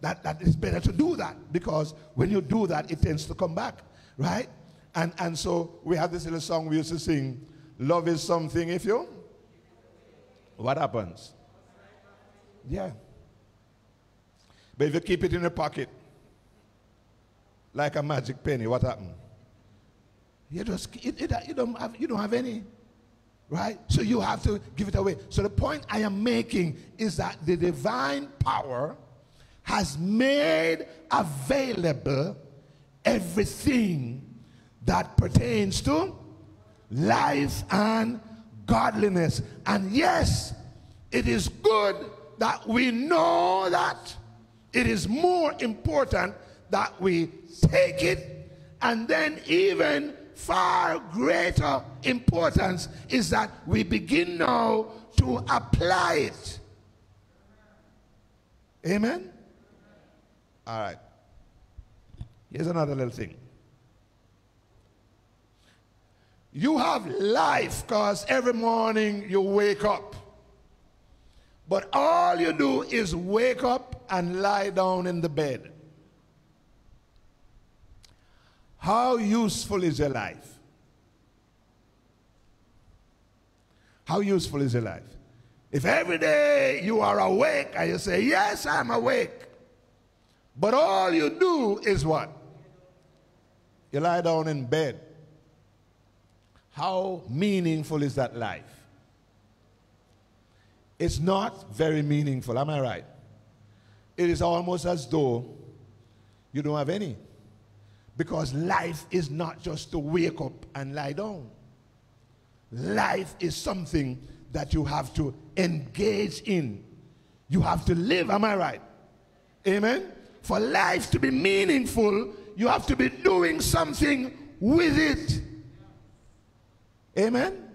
That, that is better to do that because when you do that, it tends to come back, right? And, and so we have this little song we used to sing Love is something if you. What happens? Yeah. But if you keep it in your pocket, like a magic penny, what happens? You just you don't have you don't have any, right? So you have to give it away. So the point I am making is that the divine power has made available everything that pertains to life and godliness. And yes, it is good that we know that. It is more important that we take it and then even far greater importance is that we begin now to apply it. Amen? All right. Here's another little thing. You have life because every morning you wake up. But all you do is wake up and lie down in the bed. How useful is your life? How useful is your life? If every day you are awake and you say, Yes, I'm awake, but all you do is what? You lie down in bed. How meaningful is that life? It's not very meaningful, am I right? It is almost as though you don't have any. Because life is not just to wake up and lie down. Life is something that you have to engage in. You have to live, am I right? Amen? For life to be meaningful, you have to be doing something with it. Amen?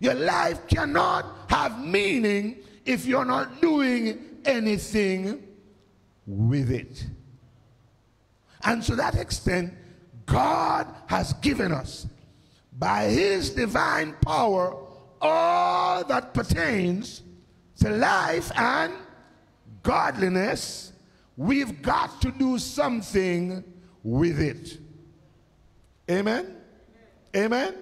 Your life cannot have meaning if you're not doing anything with it. And to that extent, God has given us, by His divine power, all that pertains to life and godliness. We've got to do something with it. Amen? Amen?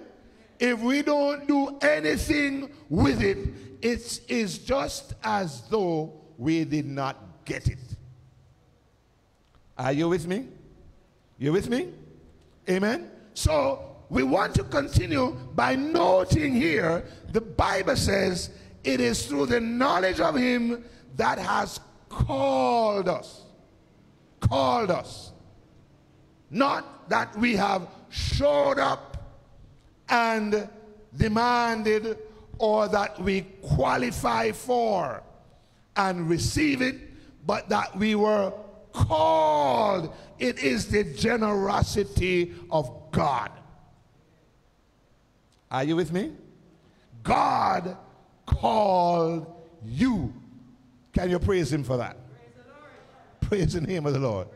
If we don't do anything with it, it is just as though we did not get it. Are you with me? You with me? Amen? So we want to continue by noting here the Bible says it is through the knowledge of Him that has called us. Called us. Not that we have showed up and demanded or that we qualify for and receive it, but that we were called. It is the generosity of God. Are you with me? God called you. Can you praise Him for that? Praise, praise the name of the Lord.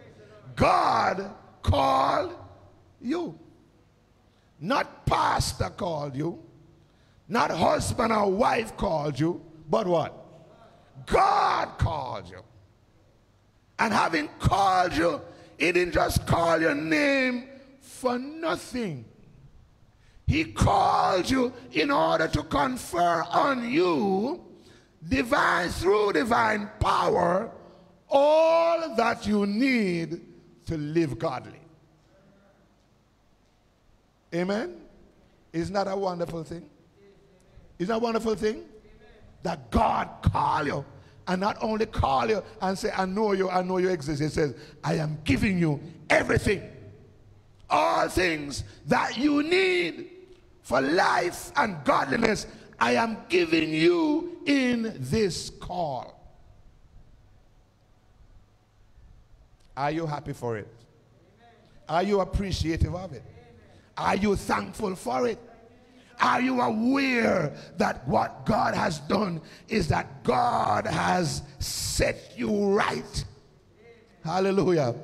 God called you. Not pastor called you. Not husband or wife called you. But what? God called you. And having called you, he didn't just call your name for nothing. He called you in order to confer on you divine through divine power all that you need to live godly. Amen? Isn't that a wonderful thing? Isn't that a wonderful thing? That God call you and not only call you and say, I know you, I know you exist. He says, I am giving you everything, all things that you need for life and godliness. I am giving you in this call. Are you happy for it? Are you appreciative of it? Are you thankful for it? Are you aware that what God has done is that God has set you right? Hallelujah.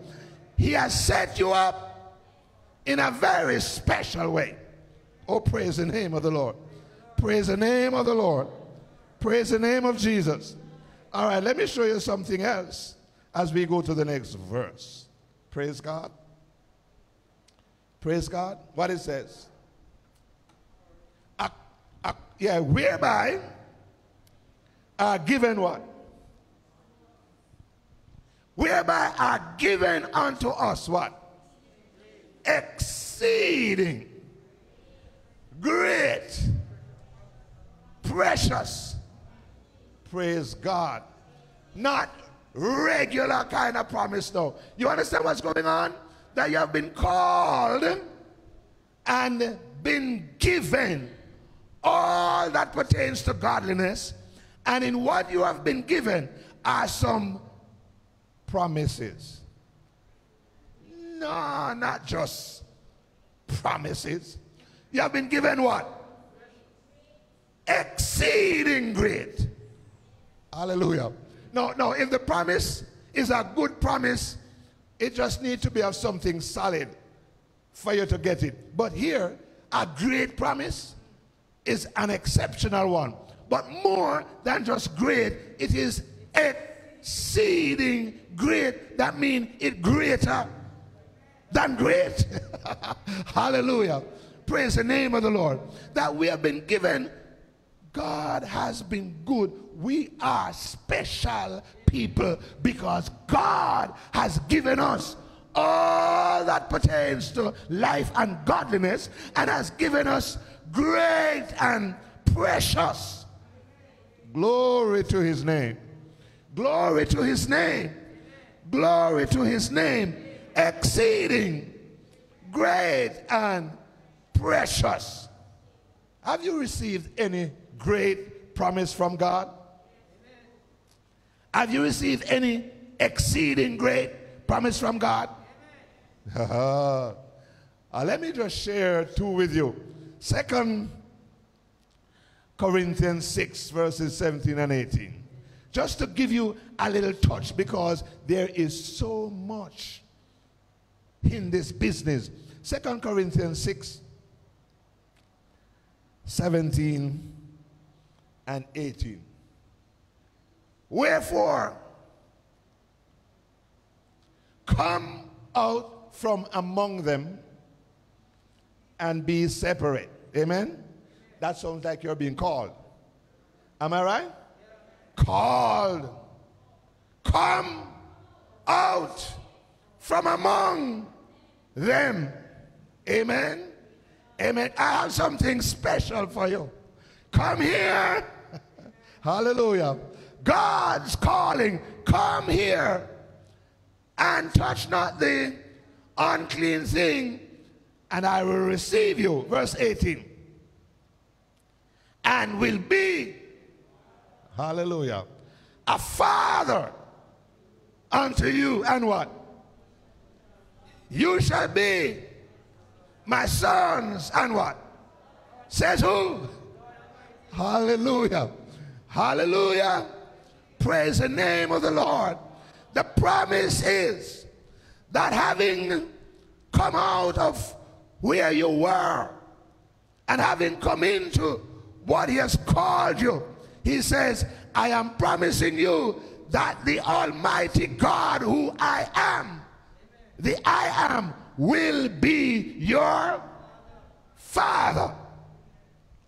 He has set you up in a very special way. Oh, praise the name of the Lord. Praise the name of the Lord. Praise the name of Jesus. All right, let me show you something else as we go to the next verse. Praise God. Praise God. What it says. Uh, yeah, whereby are given what? Whereby are given unto us what? Exceeding great, precious. Praise God. Not regular kind of promise, though. You understand what's going on? That you have been called and been given all that pertains to godliness. And in what you have been given are some promises. No, not just promises. You have been given what? Exceeding great. Hallelujah. No, no, if the promise is a good promise, it just needs to be of something solid for you to get it. But here, a great promise is an exceptional one. But more than just great, it is exceeding great. That means it greater than great. Hallelujah. Praise the name of the Lord. That we have been given. God has been good. We are special people because God has given us all that pertains to life and godliness and has given us great and precious. Glory to his name. Glory to his name. Glory to his name. Exceeding great and precious. Have you received any great promise from God? Have you received any exceeding great promise from God? uh, let me just share two with you. Second Corinthians 6, verses 17 and 18. Just to give you a little touch because there is so much in this business. Second Corinthians 6, 17 and 18. Wherefore, come out from among them and be separate. Amen? That sounds like you're being called. Am I right? Called. Come out from among them. Amen? Amen. I have something special for you. Come here. Hallelujah. God's calling. Come here and touch not the unclean thing, and I will receive you. Verse 18. And will be, hallelujah, a father unto you. And what? You shall be my sons. And what? Says who? Hallelujah. Hallelujah. Praise the name of the Lord. The promise is that having come out of where you were and having come into what he has called you, he says, I am promising you that the Almighty God who I am, the I am, will be your Father.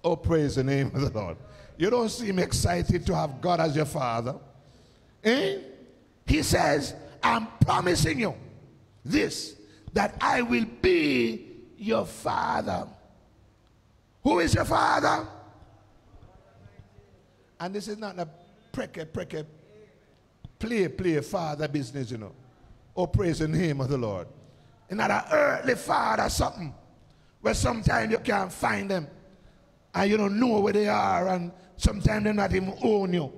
Oh, praise the name of the Lord. You don't seem excited to have God as your Father. Eh? He says, I'm promising you this, that I will be your father. Who is your father? And this is not a preke, preke, play, play father business, you know. Oh, praise the name of the Lord. It's not an earthly father something where sometimes you can't find them and you don't know where they are and sometimes they're not even own you.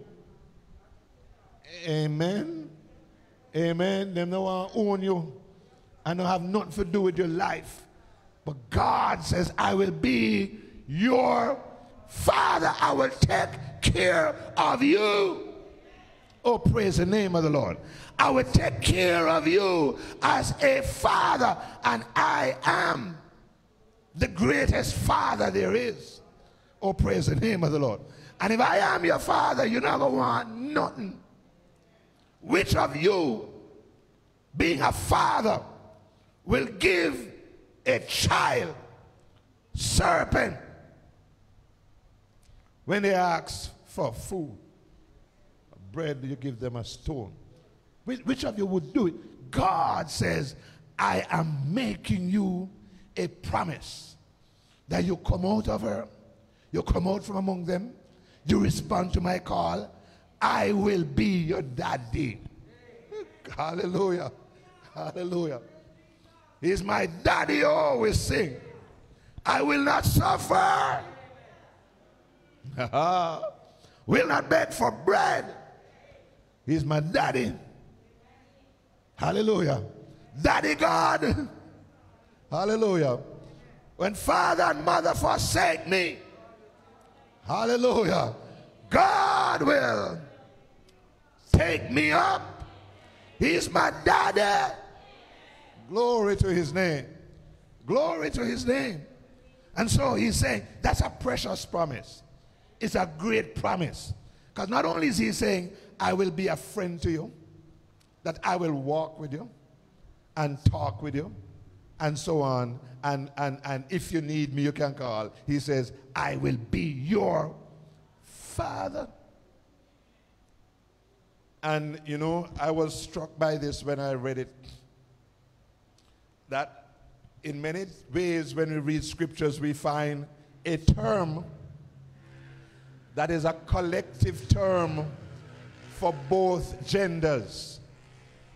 Amen. Amen. Them no to own you and don't have nothing to do with your life. But God says, I will be your father. I will take care of you. Oh, praise the name of the Lord. I will take care of you as a father, and I am the greatest father there is. Oh, praise the name of the Lord. And if I am your father, you never want nothing. Which of you, being a father, will give a child serpent when they ask for food? Bread, you give them a stone. Which, which of you would do it? God says, I am making you a promise that you come out of her, you come out from among them, you respond to my call, I will be your daddy. Hallelujah. Hallelujah. He's my daddy, always sing. I will not suffer. will not beg for bread. He's my daddy. Hallelujah. Daddy God. Hallelujah. When father and mother forsake me, hallelujah, God will take me up. He's my daddy. Glory to his name. Glory to his name. And so he's saying that's a precious promise. It's a great promise. Because not only is he saying, I will be a friend to you, that I will walk with you and talk with you and so on. And, and, and if you need me, you can call. He says, I will be your father. And, you know, I was struck by this when I read it. That in many ways, when we read scriptures, we find a term that is a collective term for both genders.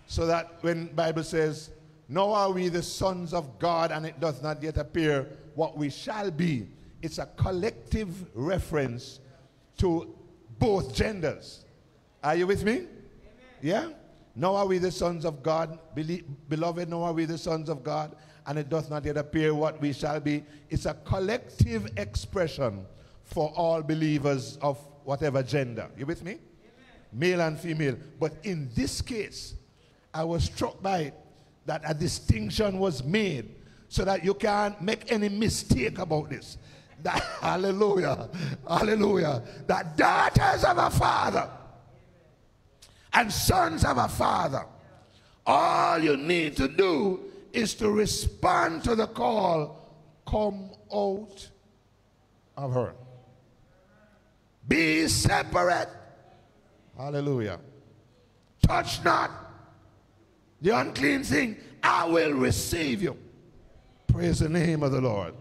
So that when Bible says, now are we the sons of God, and it does not yet appear what we shall be. It's a collective reference to both genders. Are you with me? Amen. Yeah? Now are we the sons of God, beloved, now are we the sons of God, and it does not yet appear what we shall be. It's a collective expression for all believers of whatever gender. You with me? Amen. Male and female. But in this case, I was struck by it that a distinction was made so that you can't make any mistake about this. That, hallelujah, hallelujah. That daughters of a father and sons of a father, all you need to do is to respond to the call come out of her. Be separate. Hallelujah. Touch not the unclean thing. I will receive you. Praise the name of the Lord.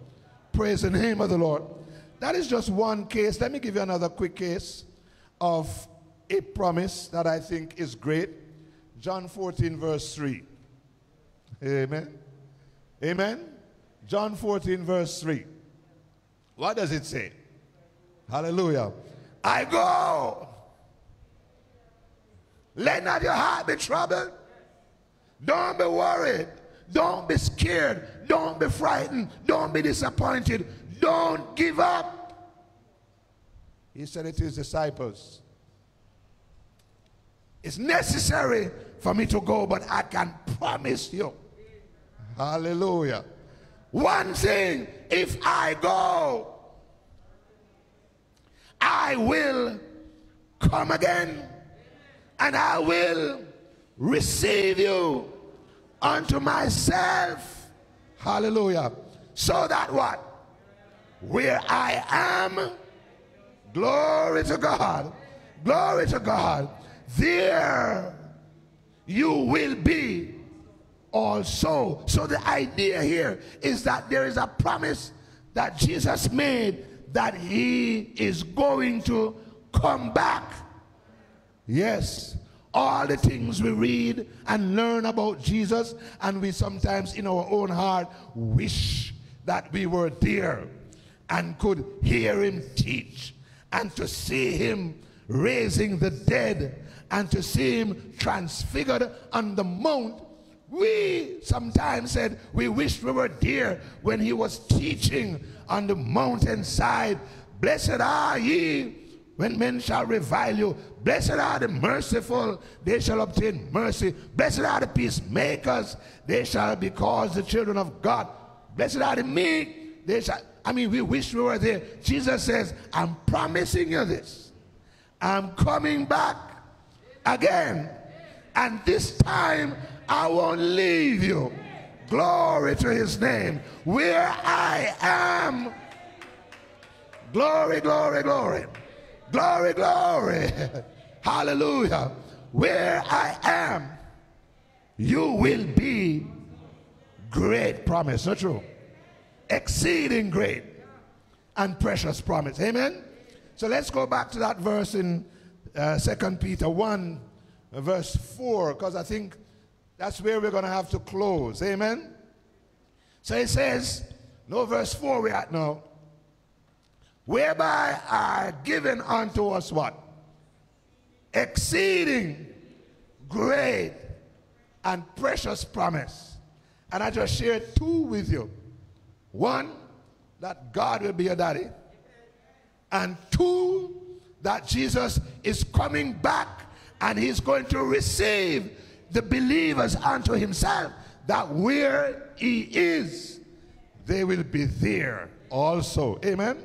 Praise the name of the Lord. That is just one case. Let me give you another quick case of a promise that I think is great. John 14, verse 3. Amen. Amen. John 14, verse 3. What does it say? Hallelujah. I go. Let not your heart be troubled. Don't be worried. Don't be scared. Don't be frightened. Don't be disappointed. Don't give up. He said it to his disciples. It's necessary for me to go, but I can promise you. Hallelujah. One thing, if I go, I will come again and I will receive you unto myself. Hallelujah. So that what? Where I am, glory to God, glory to God, there you will be also. So the idea here is that there is a promise that Jesus made that he is going to come back. Yes. All the things we read and learn about Jesus, and we sometimes in our own heart wish that we were there and could hear him teach and to see him raising the dead and to see him transfigured on the mount. We sometimes said we wish we were there when he was teaching on the mountainside. Blessed are ye when men shall revile you. Blessed are the merciful, they shall obtain mercy. Blessed are the peacemakers, they shall be called the children of God. Blessed are the meek, they shall. I mean, we wish we were there. Jesus says, I'm promising you this. I'm coming back again. And this time, I won't leave you. Glory to his name. Where I am. Glory, glory, glory. Glory, glory. Hallelujah. Where I am, you will be great promise. Not true? Exceeding great and precious promise. Amen. So let's go back to that verse in uh, 2 Peter 1, verse 4, because I think that's where we're going to have to close. Amen. So it says, no, verse 4 we're at now. Whereby are given unto us what? Exceeding great and precious promise. And I just shared two with you. One, that God will be your daddy. And two, that Jesus is coming back and he's going to receive the believers unto himself. That where he is, they will be there also. Amen.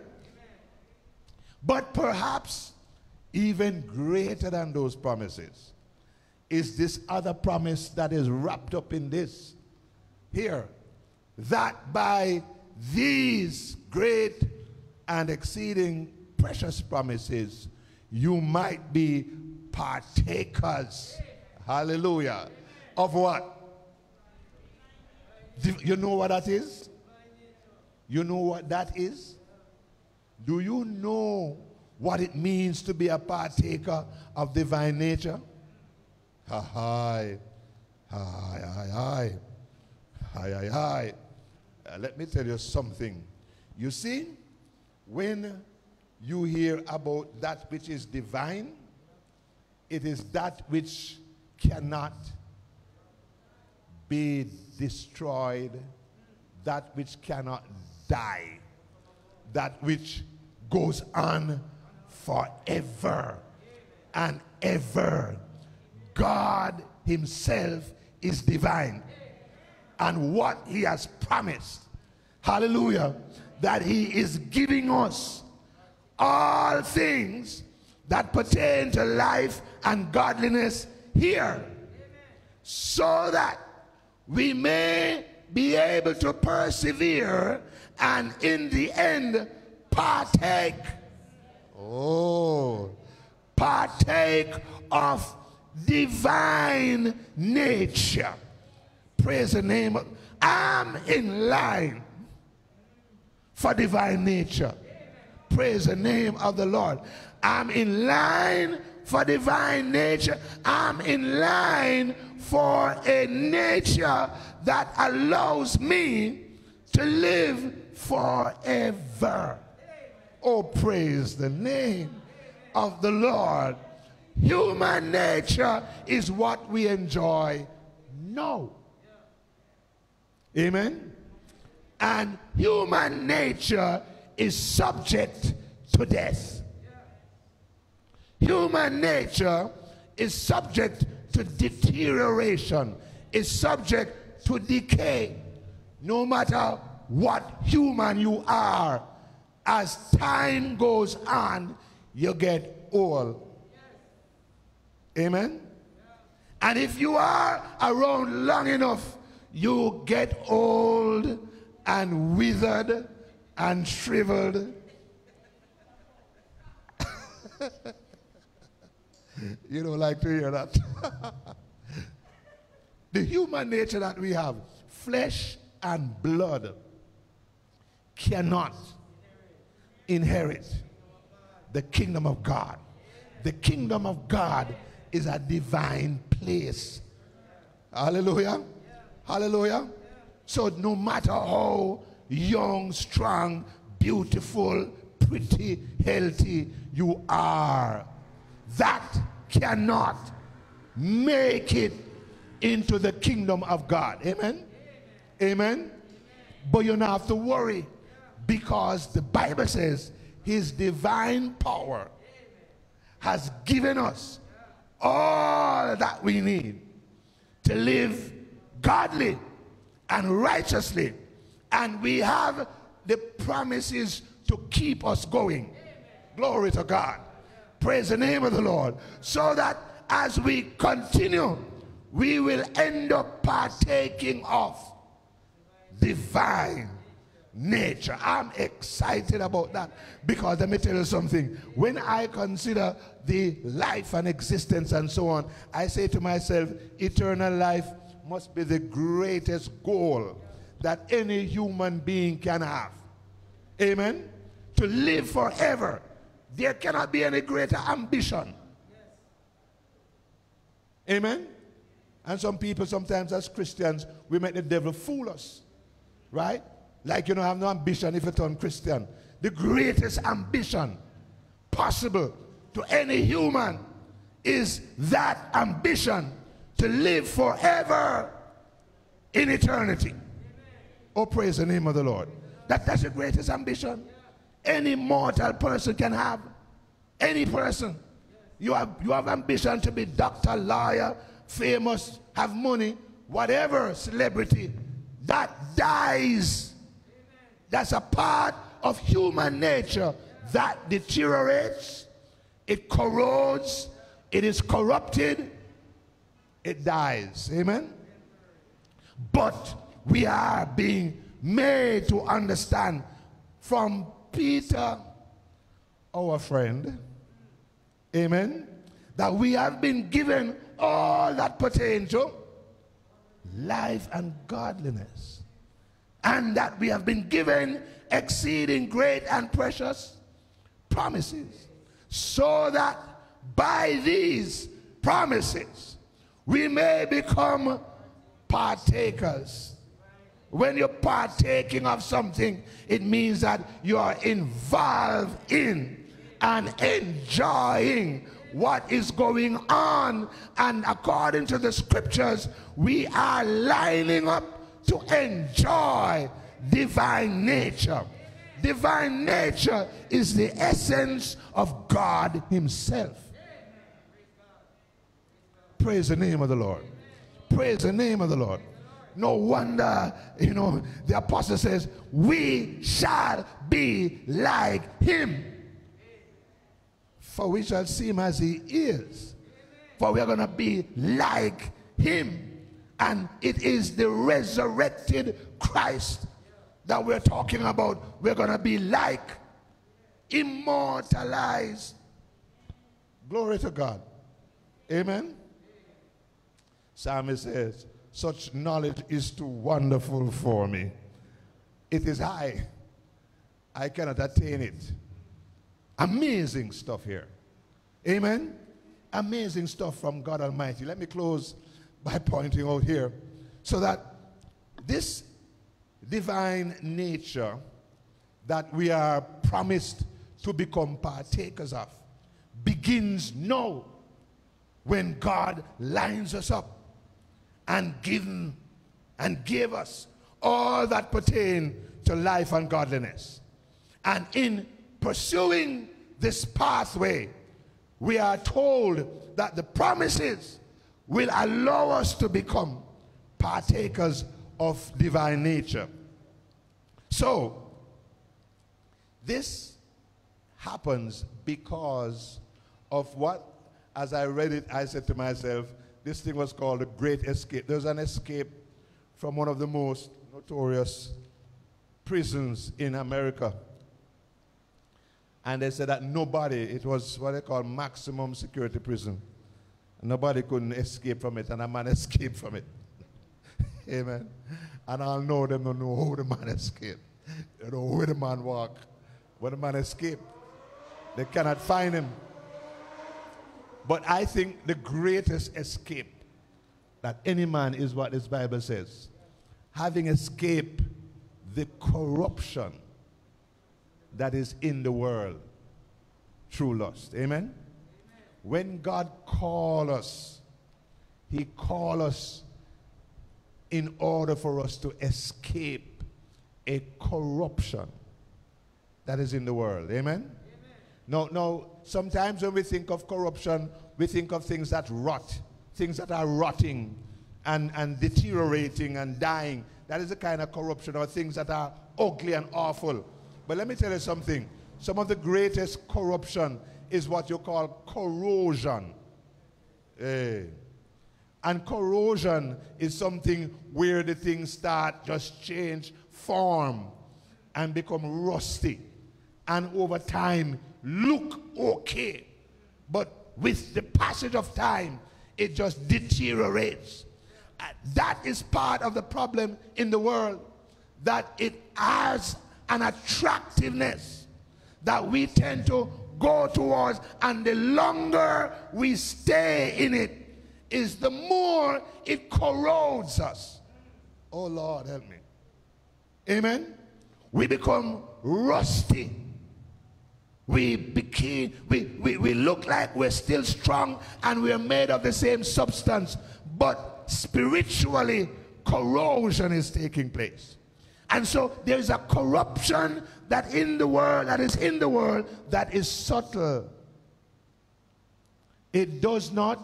But perhaps even greater than those promises is this other promise that is wrapped up in this here that by these great and exceeding precious promises. You might be partakers. Hallelujah. Of what? You know what that is? You know what that is? Do you know what it means to be a partaker of divine nature? Hi, hi, hi, hi, hi, hi. Uh, let me tell you something. You see, when you hear about that which is divine, it is that which cannot be destroyed, that which cannot die, that which goes on forever and ever. God Himself is divine. And what He has promised, hallelujah, that He is giving us all things that pertain to life and godliness here, so that we may be able to persevere and in the end partake. Oh, partake of divine nature. Praise the name. Of, I'm in line for divine nature. Praise the name of the Lord. I'm in line for divine nature. I'm in line for a nature that allows me to live forever. Oh, praise the name of the Lord. Human nature is what we enjoy now. Amen. And human nature is subject to death. Human nature is subject to deterioration, is subject to decay. No matter what human you are, as time goes on, you get old. Amen? And if you are around long enough, you get old and withered and shriveled. you don't like to hear that. the human nature that we have, flesh and blood cannot inherit the kingdom of God. The kingdom of God is a divine place. Hallelujah. Hallelujah. So no matter how young, strong, beautiful, pretty, healthy you are, that cannot make it into the kingdom of God. Amen. Amen. But you don't have to worry because the Bible says his divine power has given us all that we need to live godly and righteously. And we have the promises to keep us going. Glory to God. Praise the name of the Lord. So that as we continue, we will end up partaking of divine nature. I'm excited about that because let me tell you something. When I consider the life and existence and so on, I say to myself, eternal life must be the greatest goal that any human being can have. Amen? To live forever. There cannot be any greater ambition. Amen? And some people, sometimes as Christians, we make the devil fool us. Right? Like you don't have no ambition if you turn Christian. The greatest ambition possible to any human is that ambition to live forever in eternity. Oh, praise the name of the Lord. That, that's the greatest ambition any mortal person can have. Any person. You have, you have ambition to be doctor, lawyer, famous, have money, whatever celebrity. That dies that's a part of human nature that deteriorates, it corrodes, it is corrupted, it dies. Amen? But we are being made to understand from Peter, our friend, amen, that we have been given all that pertains to life and godliness. And that we have been given exceeding great and precious promises, so that by these promises we may become partakers. When you're partaking of something, it means that you are involved in and enjoying what is going on. And according to the scriptures, we are lining up to enjoy divine nature. Divine nature is the essence of God Himself. Praise the name of the Lord. Praise the name of the Lord. No wonder, you know, the apostle says, We shall be like Him. For we shall see Him as He is. For we are going to be like Him. And it is the resurrected Christ that we're talking about. We're going to be like, immortalized. Glory to God. Amen. Psalmist says, Such knowledge is too wonderful for me. It is high. I cannot attain it. Amazing stuff here. Amen. Amazing stuff from God Almighty. Let me close by pointing out here. So that this divine nature that we are promised to become partakers of begins now when God lines us up and given and gave us all that pertain to life and godliness. And in pursuing this pathway, we are told that the promises will allow us to become partakers of divine nature. So, this happens because of what, as I read it, I said to myself, this thing was called the Great Escape. There's an escape from one of the most notorious prisons in America. And they said that nobody, it was what they call maximum security prison. Nobody couldn't escape from it, and a man escaped from it. Amen. And I'll know them don't know how the man escaped. They know where the man walk. Where the man escaped. They cannot find him. But I think the greatest escape that any man is what this Bible says. Having escaped the corruption that is in the world through lust. Amen? When God called us, He called us in order for us to escape a corruption that is in the world. Amen? No, no. Sometimes when we think of corruption, we think of things that rot, things that are rotting and, and deteriorating and dying. That is the kind of corruption or things that are ugly and awful. But let me tell you something. Some of the greatest corruption is what you call corrosion. Eh. And corrosion is something where the things start just change form and become rusty. And over time, look okay. But with the passage of time, it just deteriorates. Uh, That is part of the problem in the world. That it has an attractiveness that we tend to go towards, and the longer we stay in it, is the more it corrodes us. Oh Lord, help me. Amen. We become rusty. We became, we, we, we look like we're still strong and we're made of the same substance, but spiritually, corrosion is taking place. And so there's a corruption that in the world, that is in the world, that is subtle. It does not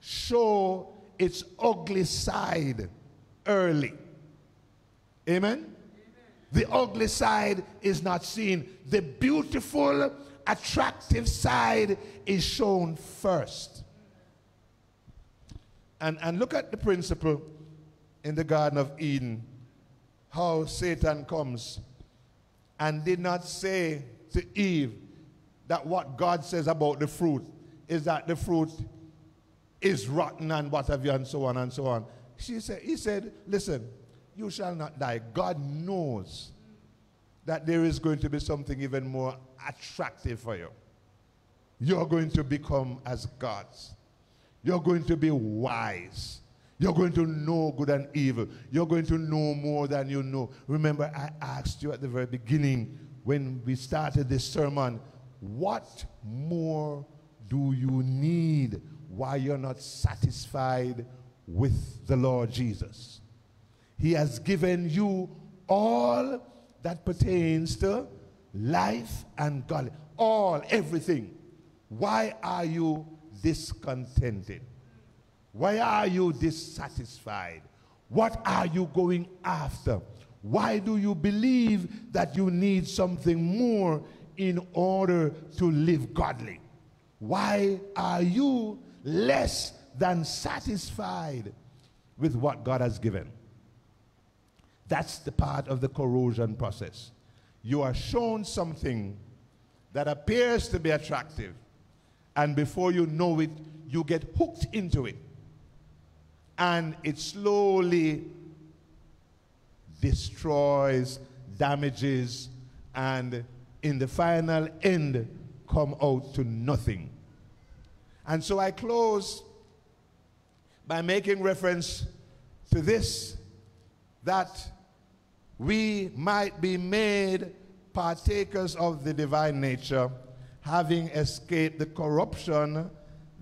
show its ugly side early. Amen? The ugly side is not seen. The beautiful, attractive side is shown first. And, and look at the principle in the Garden of Eden how Satan comes and did not say to Eve that what God says about the fruit is that the fruit is rotten and what have you and so on and so on. She said, he said, listen, you shall not die. God knows that there is going to be something even more attractive for you. You're going to become as gods. You're going to be wise. You're going to know good and evil. You're going to know more than you know. Remember, I asked you at the very beginning when we started this sermon, what more do you need? Why you're not satisfied with the Lord Jesus? He has given you all that pertains to life and God. All, everything. Why are you discontented? Why are you dissatisfied? What are you going after? Why do you believe that you need something more in order to live godly? Why are you less than satisfied with what God has given? That's the part of the corrosion process. You are shown something that appears to be attractive, and before you know it, you get hooked into it. And it slowly destroys, damages, and in the final end, come out to nothing. And so I close by making reference to this that we might be made partakers of the divine nature, having escaped the corruption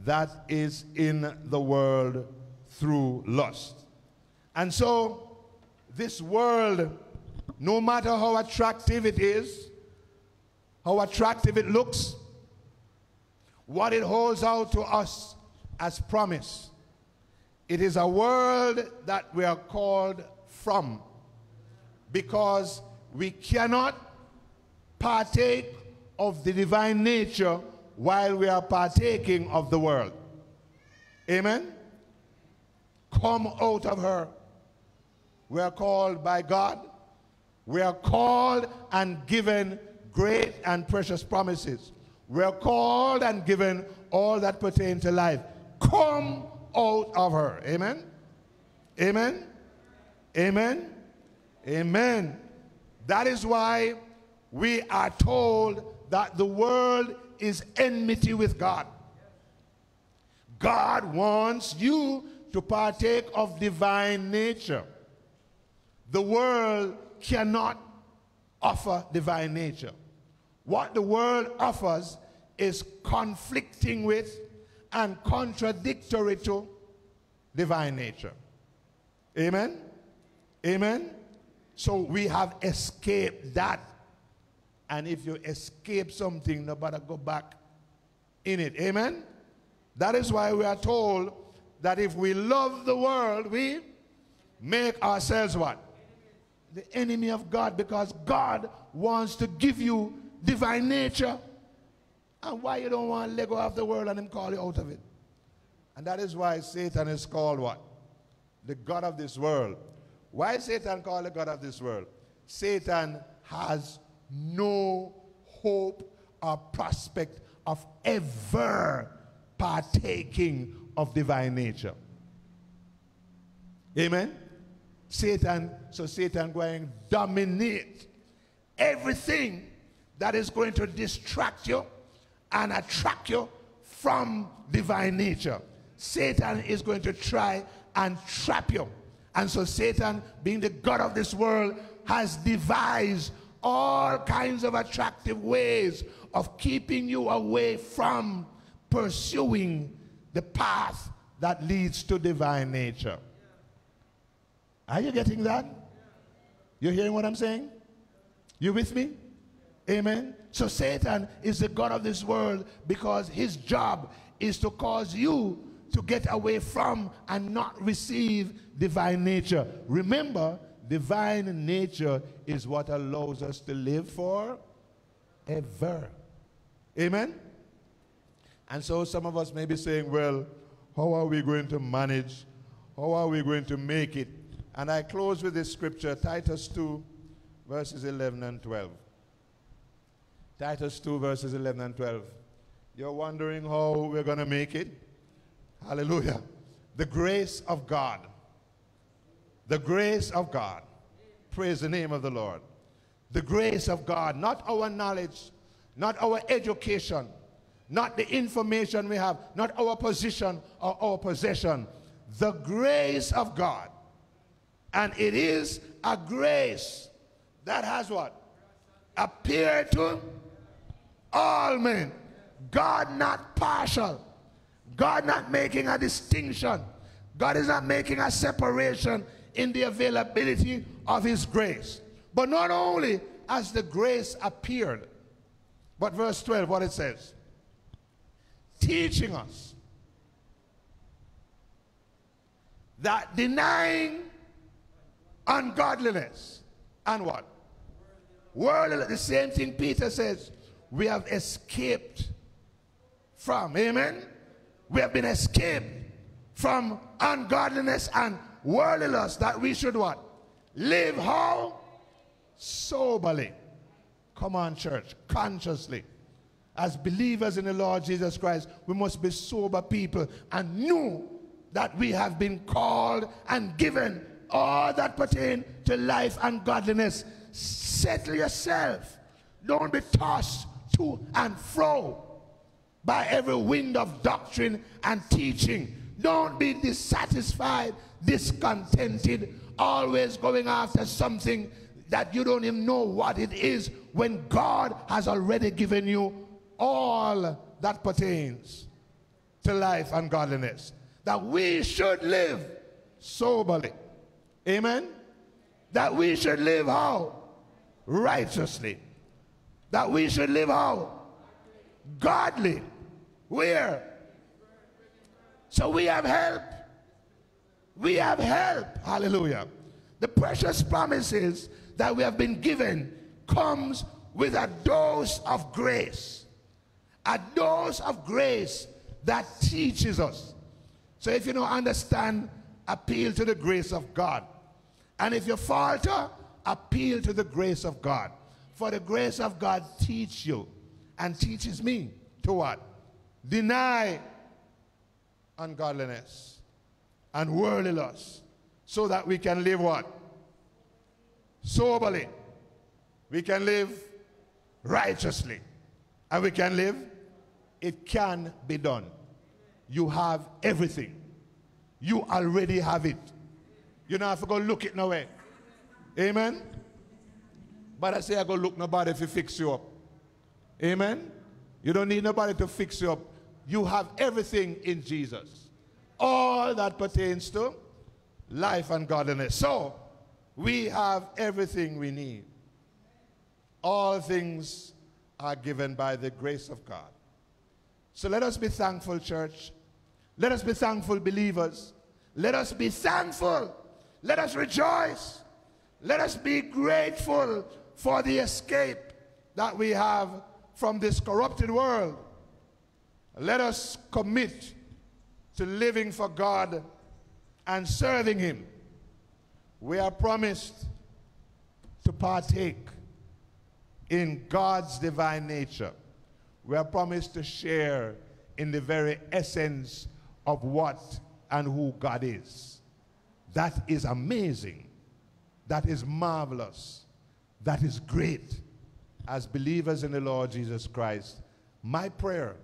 that is in the world through lust. And so, this world, no matter how attractive it is, how attractive it looks, what it holds out to us as promise, it is a world that we are called from because we cannot partake of the divine nature while we are partaking of the world. Amen? Come out of her. We are called by God. We are called and given great and precious promises. We are called and given all that pertain to life. Come out of her. Amen? Amen? Amen. Amen. That is why we are told that the world is enmity with God. God wants you to partake of divine nature. The world cannot offer divine nature. What the world offers is conflicting with and contradictory to divine nature. Amen? Amen? So we have escaped that. And if you escape something, nobody go back in it. Amen? That is why we are told that if we love the world, we make ourselves what? The enemy of God because God wants to give you divine nature. And why you don't want to let go of the world and him call you out of it? And that is why Satan is called what? The God of this world. Why is Satan called the God of this world? Satan has no hope or prospect of ever partaking of divine nature. Amen? Satan, so Satan going dominate everything that is going to distract you and attract you from divine nature. Satan is going to try and trap you. And so Satan, being the God of this world, has devised all kinds of attractive ways of keeping you away from pursuing the path that leads to divine nature. Are you getting that? You hearing what I'm saying? You with me? Amen. So Satan is the God of this world because his job is to cause you to get away from and not receive divine nature. Remember, divine nature is what allows us to live for ever. Amen? And so some of us may be saying, well, how are we going to manage? How are we going to make it? And I close with this scripture, Titus 2, verses 11 and 12. Titus 2, verses 11 and 12. You're wondering how we're going to make it? Hallelujah. The grace of God. The grace of God. Praise the name of the Lord. The grace of God, not our knowledge, not our education, not the information we have, not our position or our possession. The grace of God. And it is a grace that has what? Appeared to all men. God not partial. God not making a distinction. God is not making a separation in the availability of his grace. But not only has the grace appeared, but verse 12, what it says, teaching us that denying ungodliness and what? Worldliness. The same thing Peter says, we have escaped from. Amen? We have been escaped from ungodliness and worldliness that we should what? Live how? Soberly. Come on, church. Consciously. As believers in the Lord Jesus Christ, we must be sober people and know that we have been called and given all that pertain to life and godliness. Settle yourself. Don't be tossed to and fro by every wind of doctrine and teaching. Don't be dissatisfied, discontented, always going after something that you don't even know what it is when God has already given you all that pertains to life and godliness. That we should live soberly. Amen? That we should live how? Righteously. That we should live how? Godly. Where? So we have help. We have help. Hallelujah. The precious promises that we have been given comes with a dose of grace. A dose of grace that teaches us. So if you don't understand, appeal to the grace of God. And if you falter, appeal to the grace of God. For the grace of God teach you and teaches me to what? Deny ungodliness and worldly lust so that we can live what? soberly, we can live righteously, and we can live. It can be done. You have everything. You already have it. You don't have to go look it nowhere. Amen. But I say I go look nobody to fix you up. Amen. You don't need nobody to fix you up. You have everything in Jesus. All that pertains to life and godliness. So, we have everything we need. All things are given by the grace of God. So let us be thankful, church. Let us be thankful, believers. Let us be thankful. Let us rejoice. Let us be grateful for the escape that we have from this corrupted world. Let us commit to living for God and serving Him. We are promised to partake in God's divine nature. We are promised to share in the very essence of what and who God is. That is amazing. That is marvelous. That is great. As believers in the Lord Jesus Christ, my prayer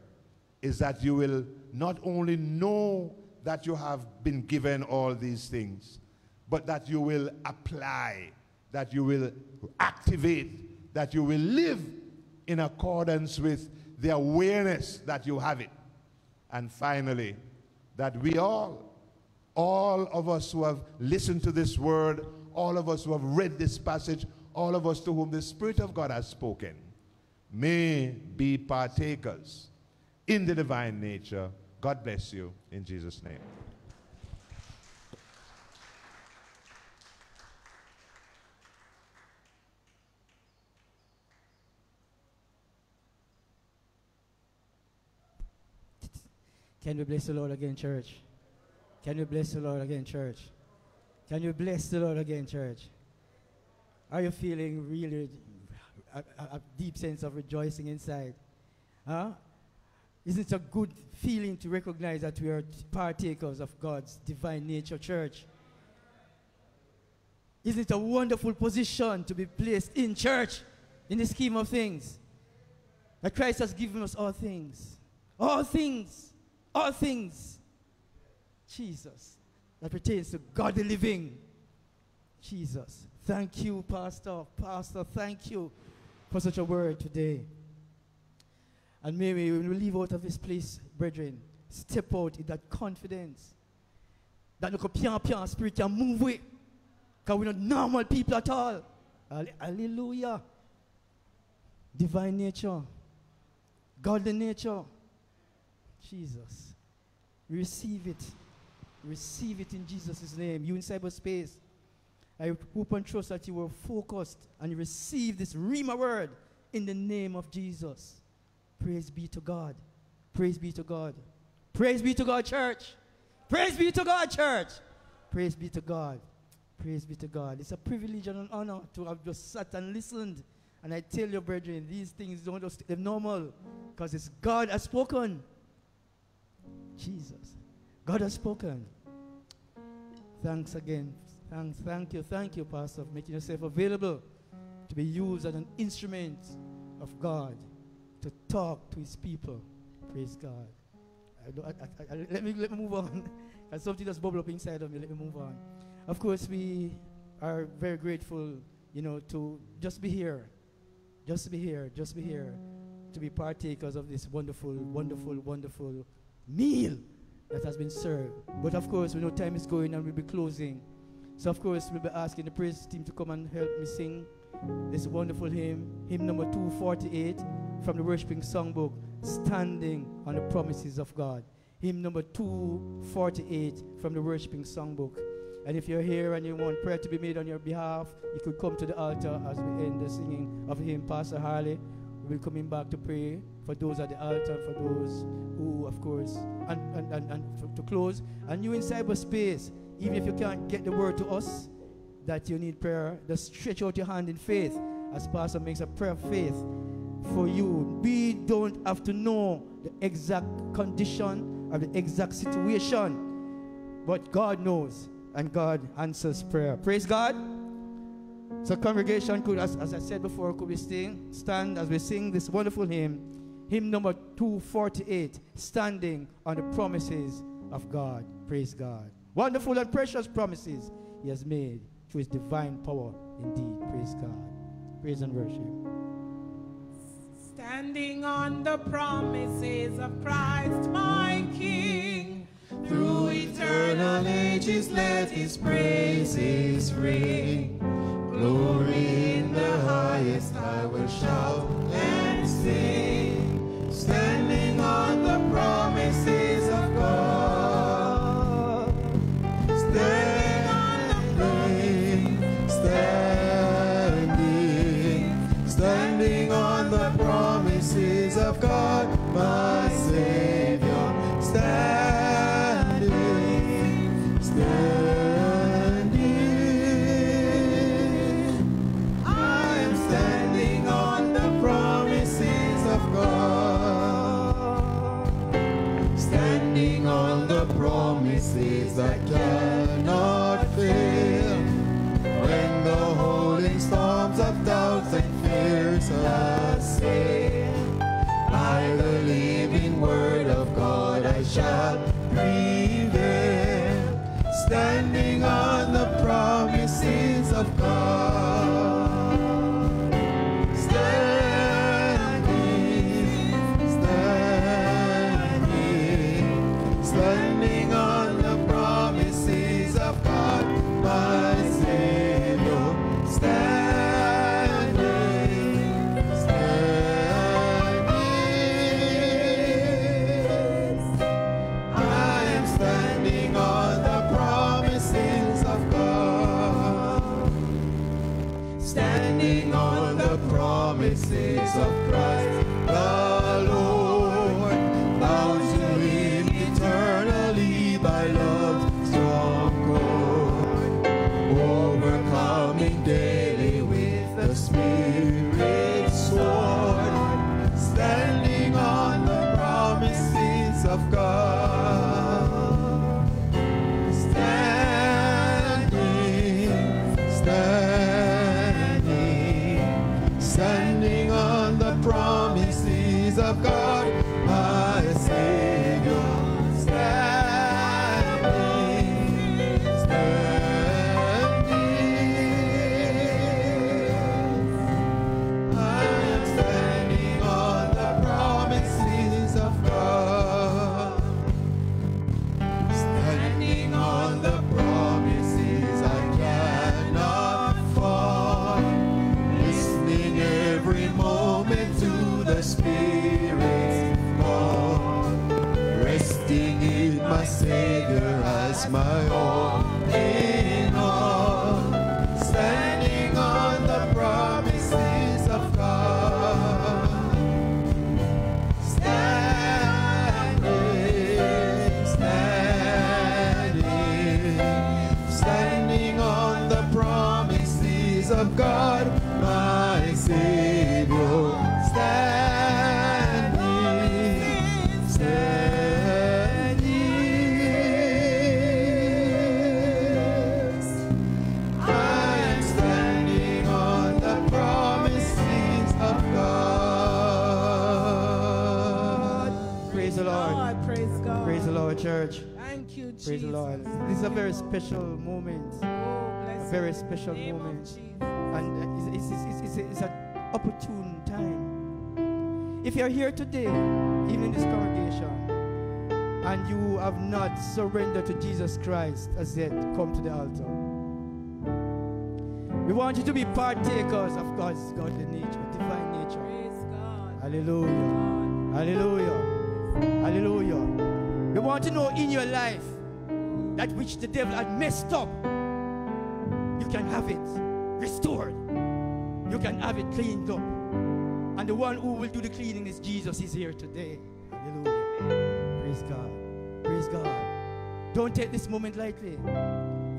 is that you will not only know that you have been given all these things, but that you will apply, that you will activate, that you will live in accordance with the awareness that you have it. And finally, that we all, all of us who have listened to this word, all of us who have read this passage, all of us to whom the Spirit of God has spoken, may be partakers in the divine nature. God bless you in Jesus' name. Can we bless the Lord again, church? Can we bless the Lord again, church? Can you bless the Lord again, church? Are you feeling really a, a, a deep sense of rejoicing inside? Huh? Isn't it a good feeling to recognize that we are partakers of God's divine nature, church? Isn't it a wonderful position to be placed in church in the scheme of things? That Christ has given us all things. All things. All things. Jesus. That pertains to God the living. Jesus. Thank you, Pastor. Pastor, thank you for such a word today. And may we, when we leave out of this place, brethren, step out in that confidence that the pian pian spirit can move with. Because we're not normal people at all. Hallelujah. Divine nature. Godly nature. Jesus. Receive it. Receive it in Jesus' name. You in cyberspace. I hope and trust that you were focused and you receive this Rhema word in the name of Jesus. Praise be to God. Praise be to God. Praise be to God, church. Praise be to God, church. Praise be to God. Praise be to God. It's a privilege and an honor to have just sat and listened. And I tell you, brethren, these things don't just they're normal because it's God has spoken. Jesus. God has spoken. Thanks again. Thanks, thank you, thank you, Pastor, for making yourself available to be used as an instrument of God to talk to his people. Praise God. I, I, I, let, me, let me move on. Something that's bubbled up inside of me, let me move on. Of course, we are very grateful, you know, to just be here. Just be here, just be here to be partakers of this wonderful, wonderful, wonderful meal that has been served. But of course, we know time is going and we'll be closing. So, of course, we'll be asking the praise team to come and help me sing this wonderful hymn, hymn number 248 from the worshiping songbook, Standing on the Promises of God. Hymn number 248 from the worshiping songbook. And if you're here and you want prayer to be made on your behalf, you could come to the altar as we end the singing of hymn. Pastor Harley will be coming back to pray for those at the altar, for those who, of course, and, and, and, and to close. And you in cyberspace, even if you can't get the word to us that you need prayer, just stretch out your hand in faith as Pastor makes a prayer of faith for you. We don't have to know the exact condition or the exact situation, but God knows and God answers prayer. Praise God. So, congregation, could, as, as I said before, could we sing, stand as we sing this wonderful hymn, hymn number 248, Standing on the Promises of God. Praise God. Wonderful and precious promises He has made through His divine power indeed. Praise God. Praise and worship. Standing on the promises of Christ, my King. Through eternal ages, let his praises ring. Glory in the highest, I will shout and sing. Standing on the promises God, Praise the Lord. This is a very special moment. Oh, a very special name moment. And uh, it's, it's, it's, it's, an opportune time. If you're here today, even in this congregation, and you have not surrendered to Jesus Christ as yet, come to the altar. We want you to be partakers of God's godly nature, divine nature. Praise God. Hallelujah. Hallelujah. Hallelujah. We want to know in your life that which the devil had messed up, you can have it restored. You can have it cleaned up. And the one who will do the cleaning is Jesus. He's here today. Hallelujah. Praise God. Praise God. Don't take this moment lightly.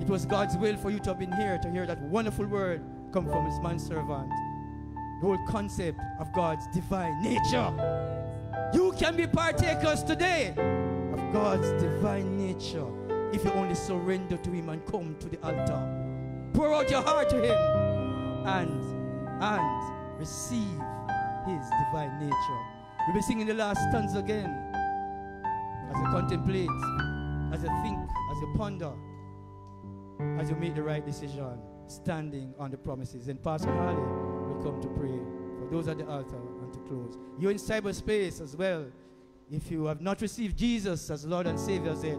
It was God's will for you to have been here to hear that wonderful word come from his manservant. The whole concept of God's divine nature. You can be partakers today of God's divine nature if you only surrender to Him and come to the altar. Pour out your heart to Him and and receive his divine nature. We'll be singing the last stanza again as you contemplate, as you think, as you ponder, as you make the right decision, standing on the promises. And Pastor Harley will come to pray for those at the altar and to close. You're in cyberspace as well. If you have not received Jesus as Lord and Savior, yet,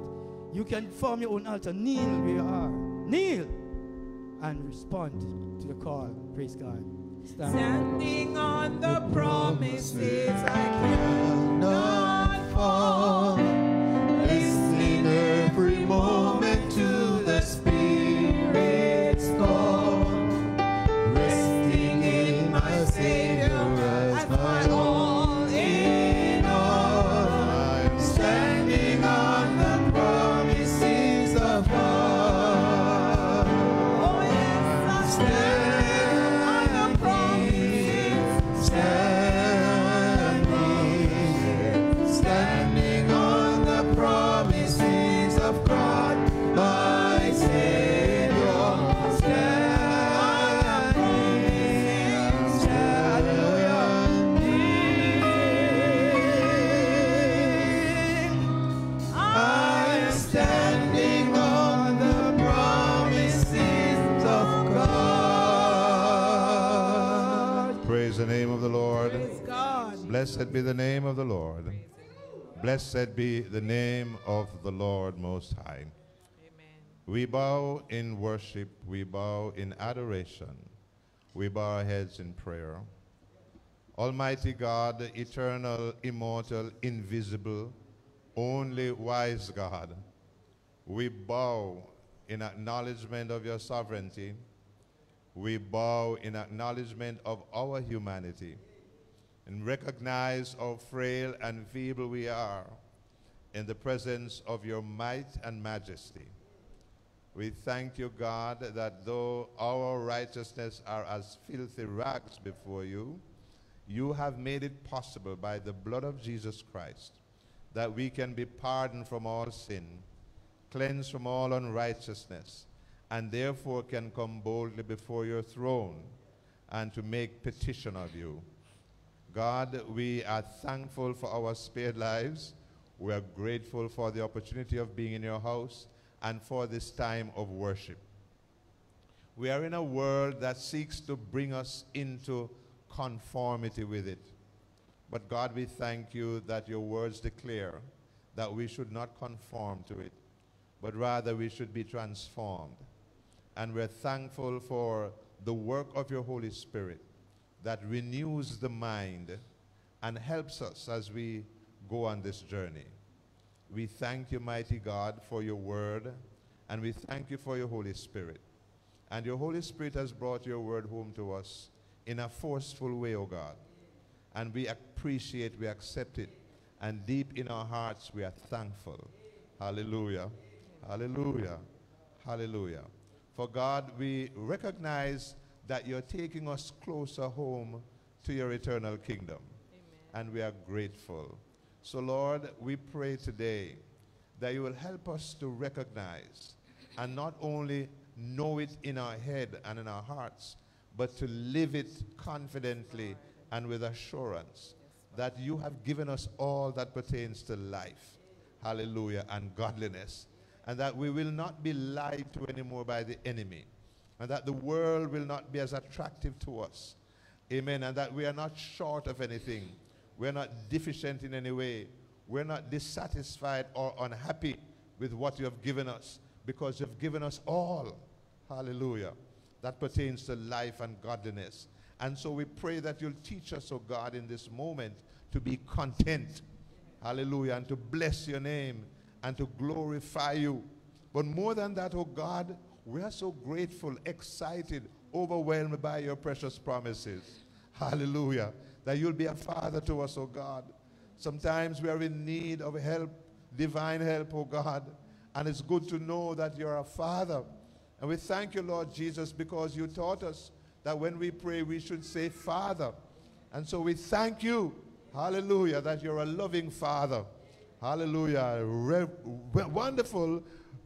you can form your own altar. Kneel where you are. Kneel and respond to the call. Praise God. Stand. Standing on the promises I cannot fall. Listening every moment the name of the Lord. Blessed be the name of the Lord. Blessed be the name of the Lord Most High. Amen. We bow in worship, we bow in adoration, we bow our heads in prayer. Almighty God, eternal, immortal, invisible, only wise God, we bow in acknowledgement of your sovereignty. We bow in acknowledgement of our humanity and recognize how frail and feeble we are in the presence of your might and majesty. We thank you, God, that though our righteousness are as filthy rags before you, you have made it possible by the blood of Jesus Christ that we can be pardoned from all sin, cleansed from all unrighteousness, and therefore can come boldly before your throne and to make petition of you. God, we are thankful for our spared lives. We are grateful for the opportunity of being in your house and for this time of worship. We are in a world that seeks to bring us into conformity with it. But God, we thank you that your words declare that we should not conform to it, but rather we should be transformed. And we're thankful for the work of your Holy Spirit that renews the mind and helps us as we go on this journey. We thank you, mighty God, for your word, and we thank you for your Holy Spirit. And your Holy Spirit has brought your word home to us in a forceful way, O God. And we appreciate, we accept it, and deep in our hearts we are thankful. Hallelujah. Hallelujah. Hallelujah. For God, we recognize that you're taking us closer home to your eternal kingdom. And we are grateful. So, Lord, we pray today that you will help us to recognize and not only know it in our head and in our hearts, but to live it confidently and with assurance that you have given us all that pertains to life, hallelujah, and godliness, and that we will not be lied to anymore by the enemy, and that the world will not be as attractive to us. Amen. And that we are not short of anything. We're not deficient in any way. We're not dissatisfied or unhappy with what you have given us because you've given us all. Hallelujah. That pertains to life and godliness. And so we pray that you'll teach us, oh God, in this moment to be content. Hallelujah. And to bless your name and to glorify you. But more than that, oh God, we are so grateful, excited, overwhelmed by your precious promises. Hallelujah. That you'll be a father to us, oh God. Sometimes we are in need of help, divine help, oh God. And it's good to know that you're a father. And we thank you, Lord Jesus, because you taught us that when we pray, we should say, Father. And so we thank you, hallelujah, that you're a loving father. Hallelujah. Re- wonderful,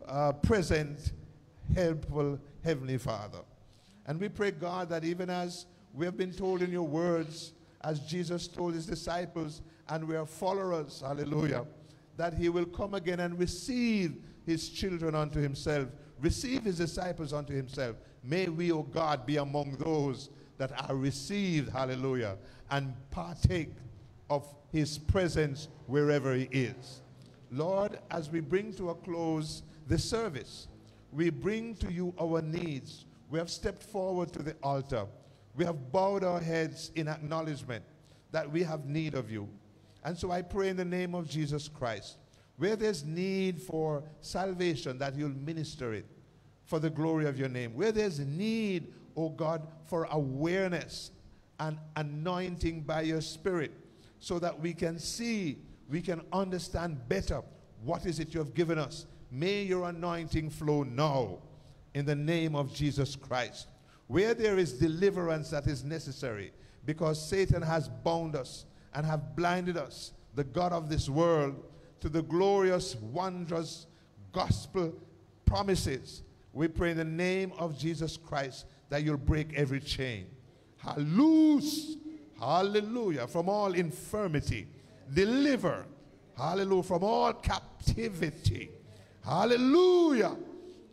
uh, present, helpful Heavenly Father. And we pray, God, that even as we have been told in your words, as Jesus told his disciples, and we are followers, hallelujah, that he will come again and receive his children unto himself, receive his disciples unto himself. May we, O God, be among those that are received, hallelujah, and partake of his presence wherever he is. Lord, as we bring to a close this service, we bring to you our needs. We have stepped forward to the altar. We have bowed our heads in acknowledgement that we have need of you. And so I pray in the name of Jesus Christ, where there's need for salvation, that you'll minister it for the glory of your name. Where there's need, oh God, for awareness and anointing by your Spirit, so that we can see, we can understand better what is it you have given us. May your anointing flow now in the name of Jesus Christ. Where there is deliverance that is necessary, because Satan has bound us and have blinded us, the God of this world, to the glorious, wondrous gospel promises. We pray in the name of Jesus Christ that you'll break every chain. Loose, hallelujah, from all infirmity. Deliver, hallelujah, from all captivity. Hallelujah.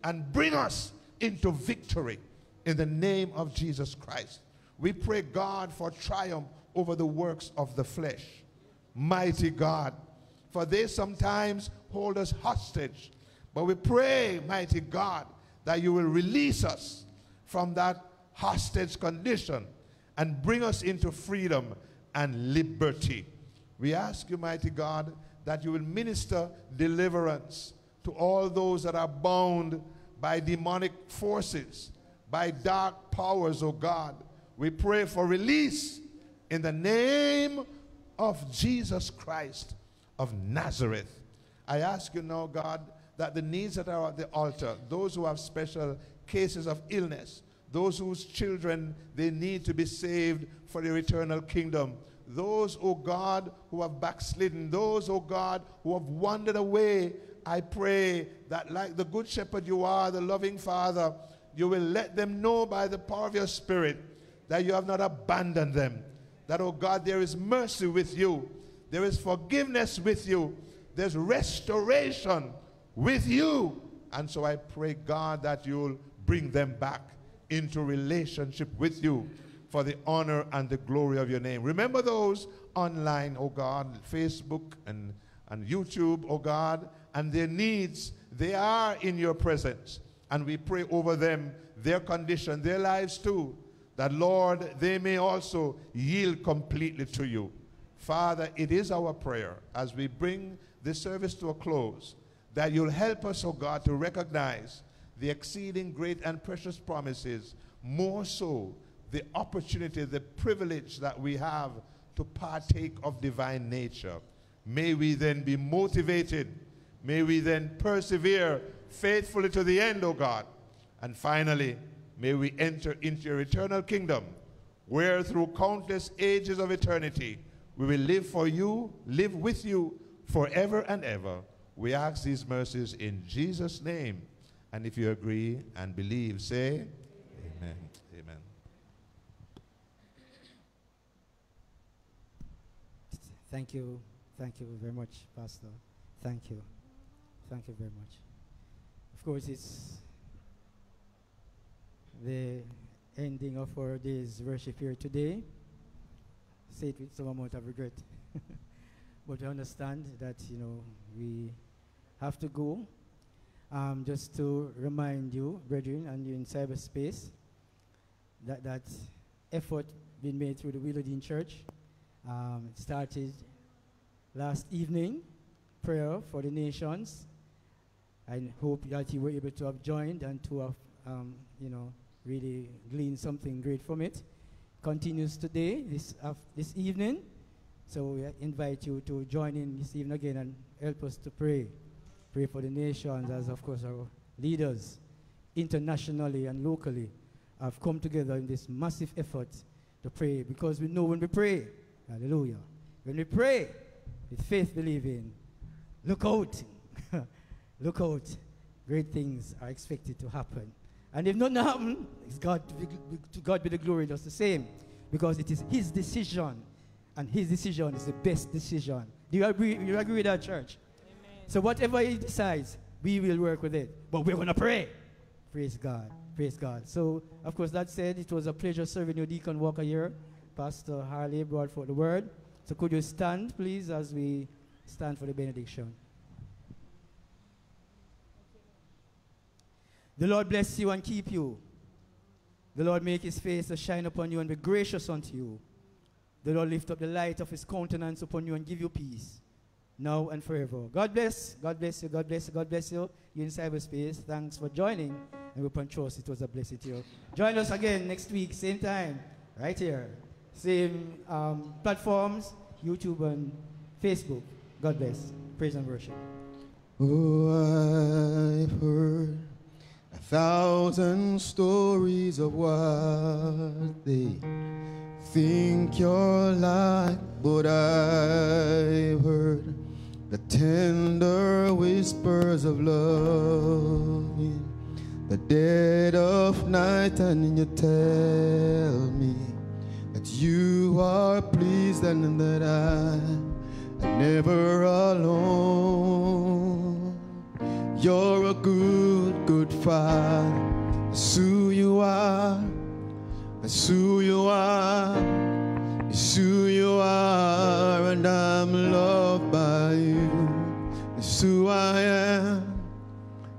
And bring us into victory in the name of Jesus Christ. We pray, God, for triumph over the works of the flesh. Mighty God, for they sometimes hold us hostage. But we pray, mighty God, that you will release us from that hostage condition and bring us into freedom and liberty. We ask you, mighty God, that you will minister deliverance to all those that are bound by demonic forces, by dark powers, oh God. We pray for release in the name of Jesus Christ of Nazareth. I ask you now, God, that the needs that are at the altar, those who have special cases of illness, those whose children they need to be saved for their eternal kingdom, those, oh God, who have backslidden, those, oh God, who have wandered away, I pray that like the good shepherd you are, the loving Father, you will let them know by the power of your Spirit that you have not abandoned them. That, oh God, there is mercy with you, there is forgiveness with you, there's restoration with you. And so I pray, God, that you'll bring them back into relationship with you for the honor and the glory of your name. Remember those online, oh God, Facebook and, and YouTube, oh God, and their needs. They are in your presence. And we pray over them, their condition, their lives too, that Lord, they may also yield completely to you. Father, it is our prayer as we bring this service to a close that you'll help us, oh God, to recognize the exceeding great and precious promises, more so the opportunity, the privilege that we have to partake of divine nature. May we then be motivated. May we then persevere faithfully to the end, O God. And finally, may we enter into your eternal kingdom, where through countless ages of eternity, we will live for you, live with you forever and ever. We ask these mercies in Jesus' name. And if you agree and believe, say, Amen. Amen. Thank you. Thank you very much, Pastor. Thank you. Thank you very much. Of course, it's the ending of our day's worship here today. Say it with some amount of regret. but we understand that, you know, we have to go. Um, just to remind you, brethren, and you in cyberspace, that that effort being made through the Willowdene Church um, started last evening, prayer for the nations. I hope that you were able to have joined and to have, um, you know, really gleaned something great from it. Continues today, this, uh, this evening. So we invite you to join in this evening again and help us to pray. Pray for the nations as, of course, our leaders internationally and locally have come together in this massive effort to pray because we know when we pray, hallelujah, when we pray with faith believing, look out, look out, great things are expected to happen. And if nothing happen, it's God to God be the glory just the same. Because it is his decision. And his decision is the best decision. Do you agree? You agree with that, church? So whatever he decides, we will work with it. But we're gonna pray. Praise God. Praise God. So, of course, that said, it was a pleasure serving you, Deacon Walker here. Pastor Harley brought forth the word. So, could you stand, please, as we stand for the benediction? The Lord bless you and keep you. The Lord make his face to shine upon you and be gracious unto you. The Lord lift up the light of his countenance upon you and give you peace, now and forever. God bless. God bless you. God bless you. God bless you. You in cyberspace. Thanks for joining. And we trust it was a blessing to you. Join us again next week, same time, right here. Same um, platforms, YouTube and Facebook. God bless. Praise and worship. Oh, I've heard a thousand stories of what they think you're like, but I've heard the tender whispers of love in the dead of night, and you tell me that you are pleased and that I am never alone. You're a good, good father. It's who you are. It's who you are. It's who you are. And I'm loved by you. It's who I am.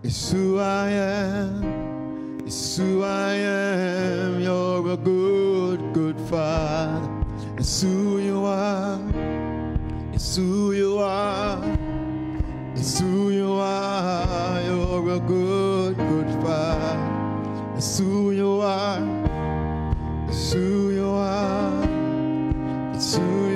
It's who I am. It's who I am. You're a good, good father. It's who you are. It's who you are. It's who you are. You're a good, good father. It's who you are. It's who you are. It's who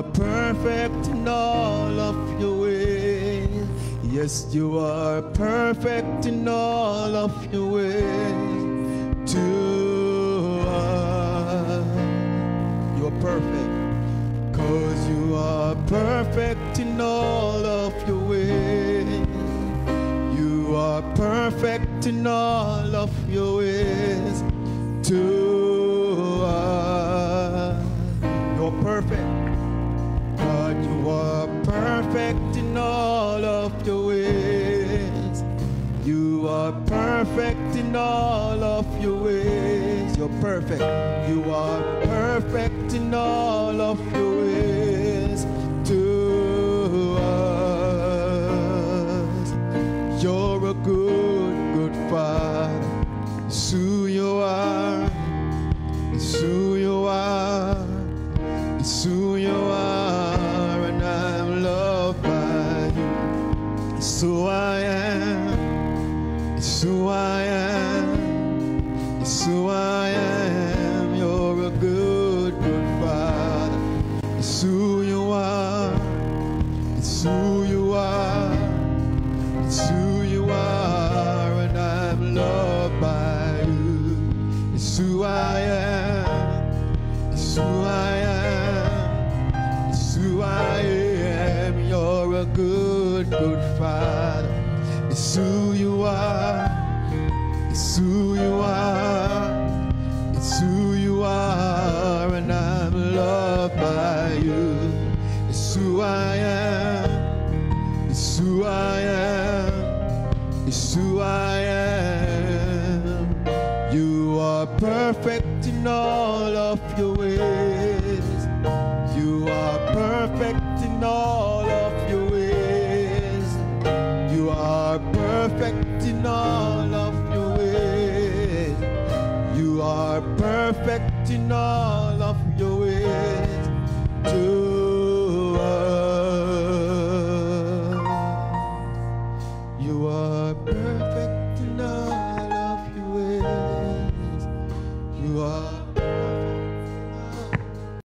are perfect in all of your ways. Yes, you are perfect in all of your ways. To us, you're perfect. Cause you are perfect in all of your ways. You are perfect in all of your ways. To perfect in all of your ways. You're perfect. You are perfect in all of your all of your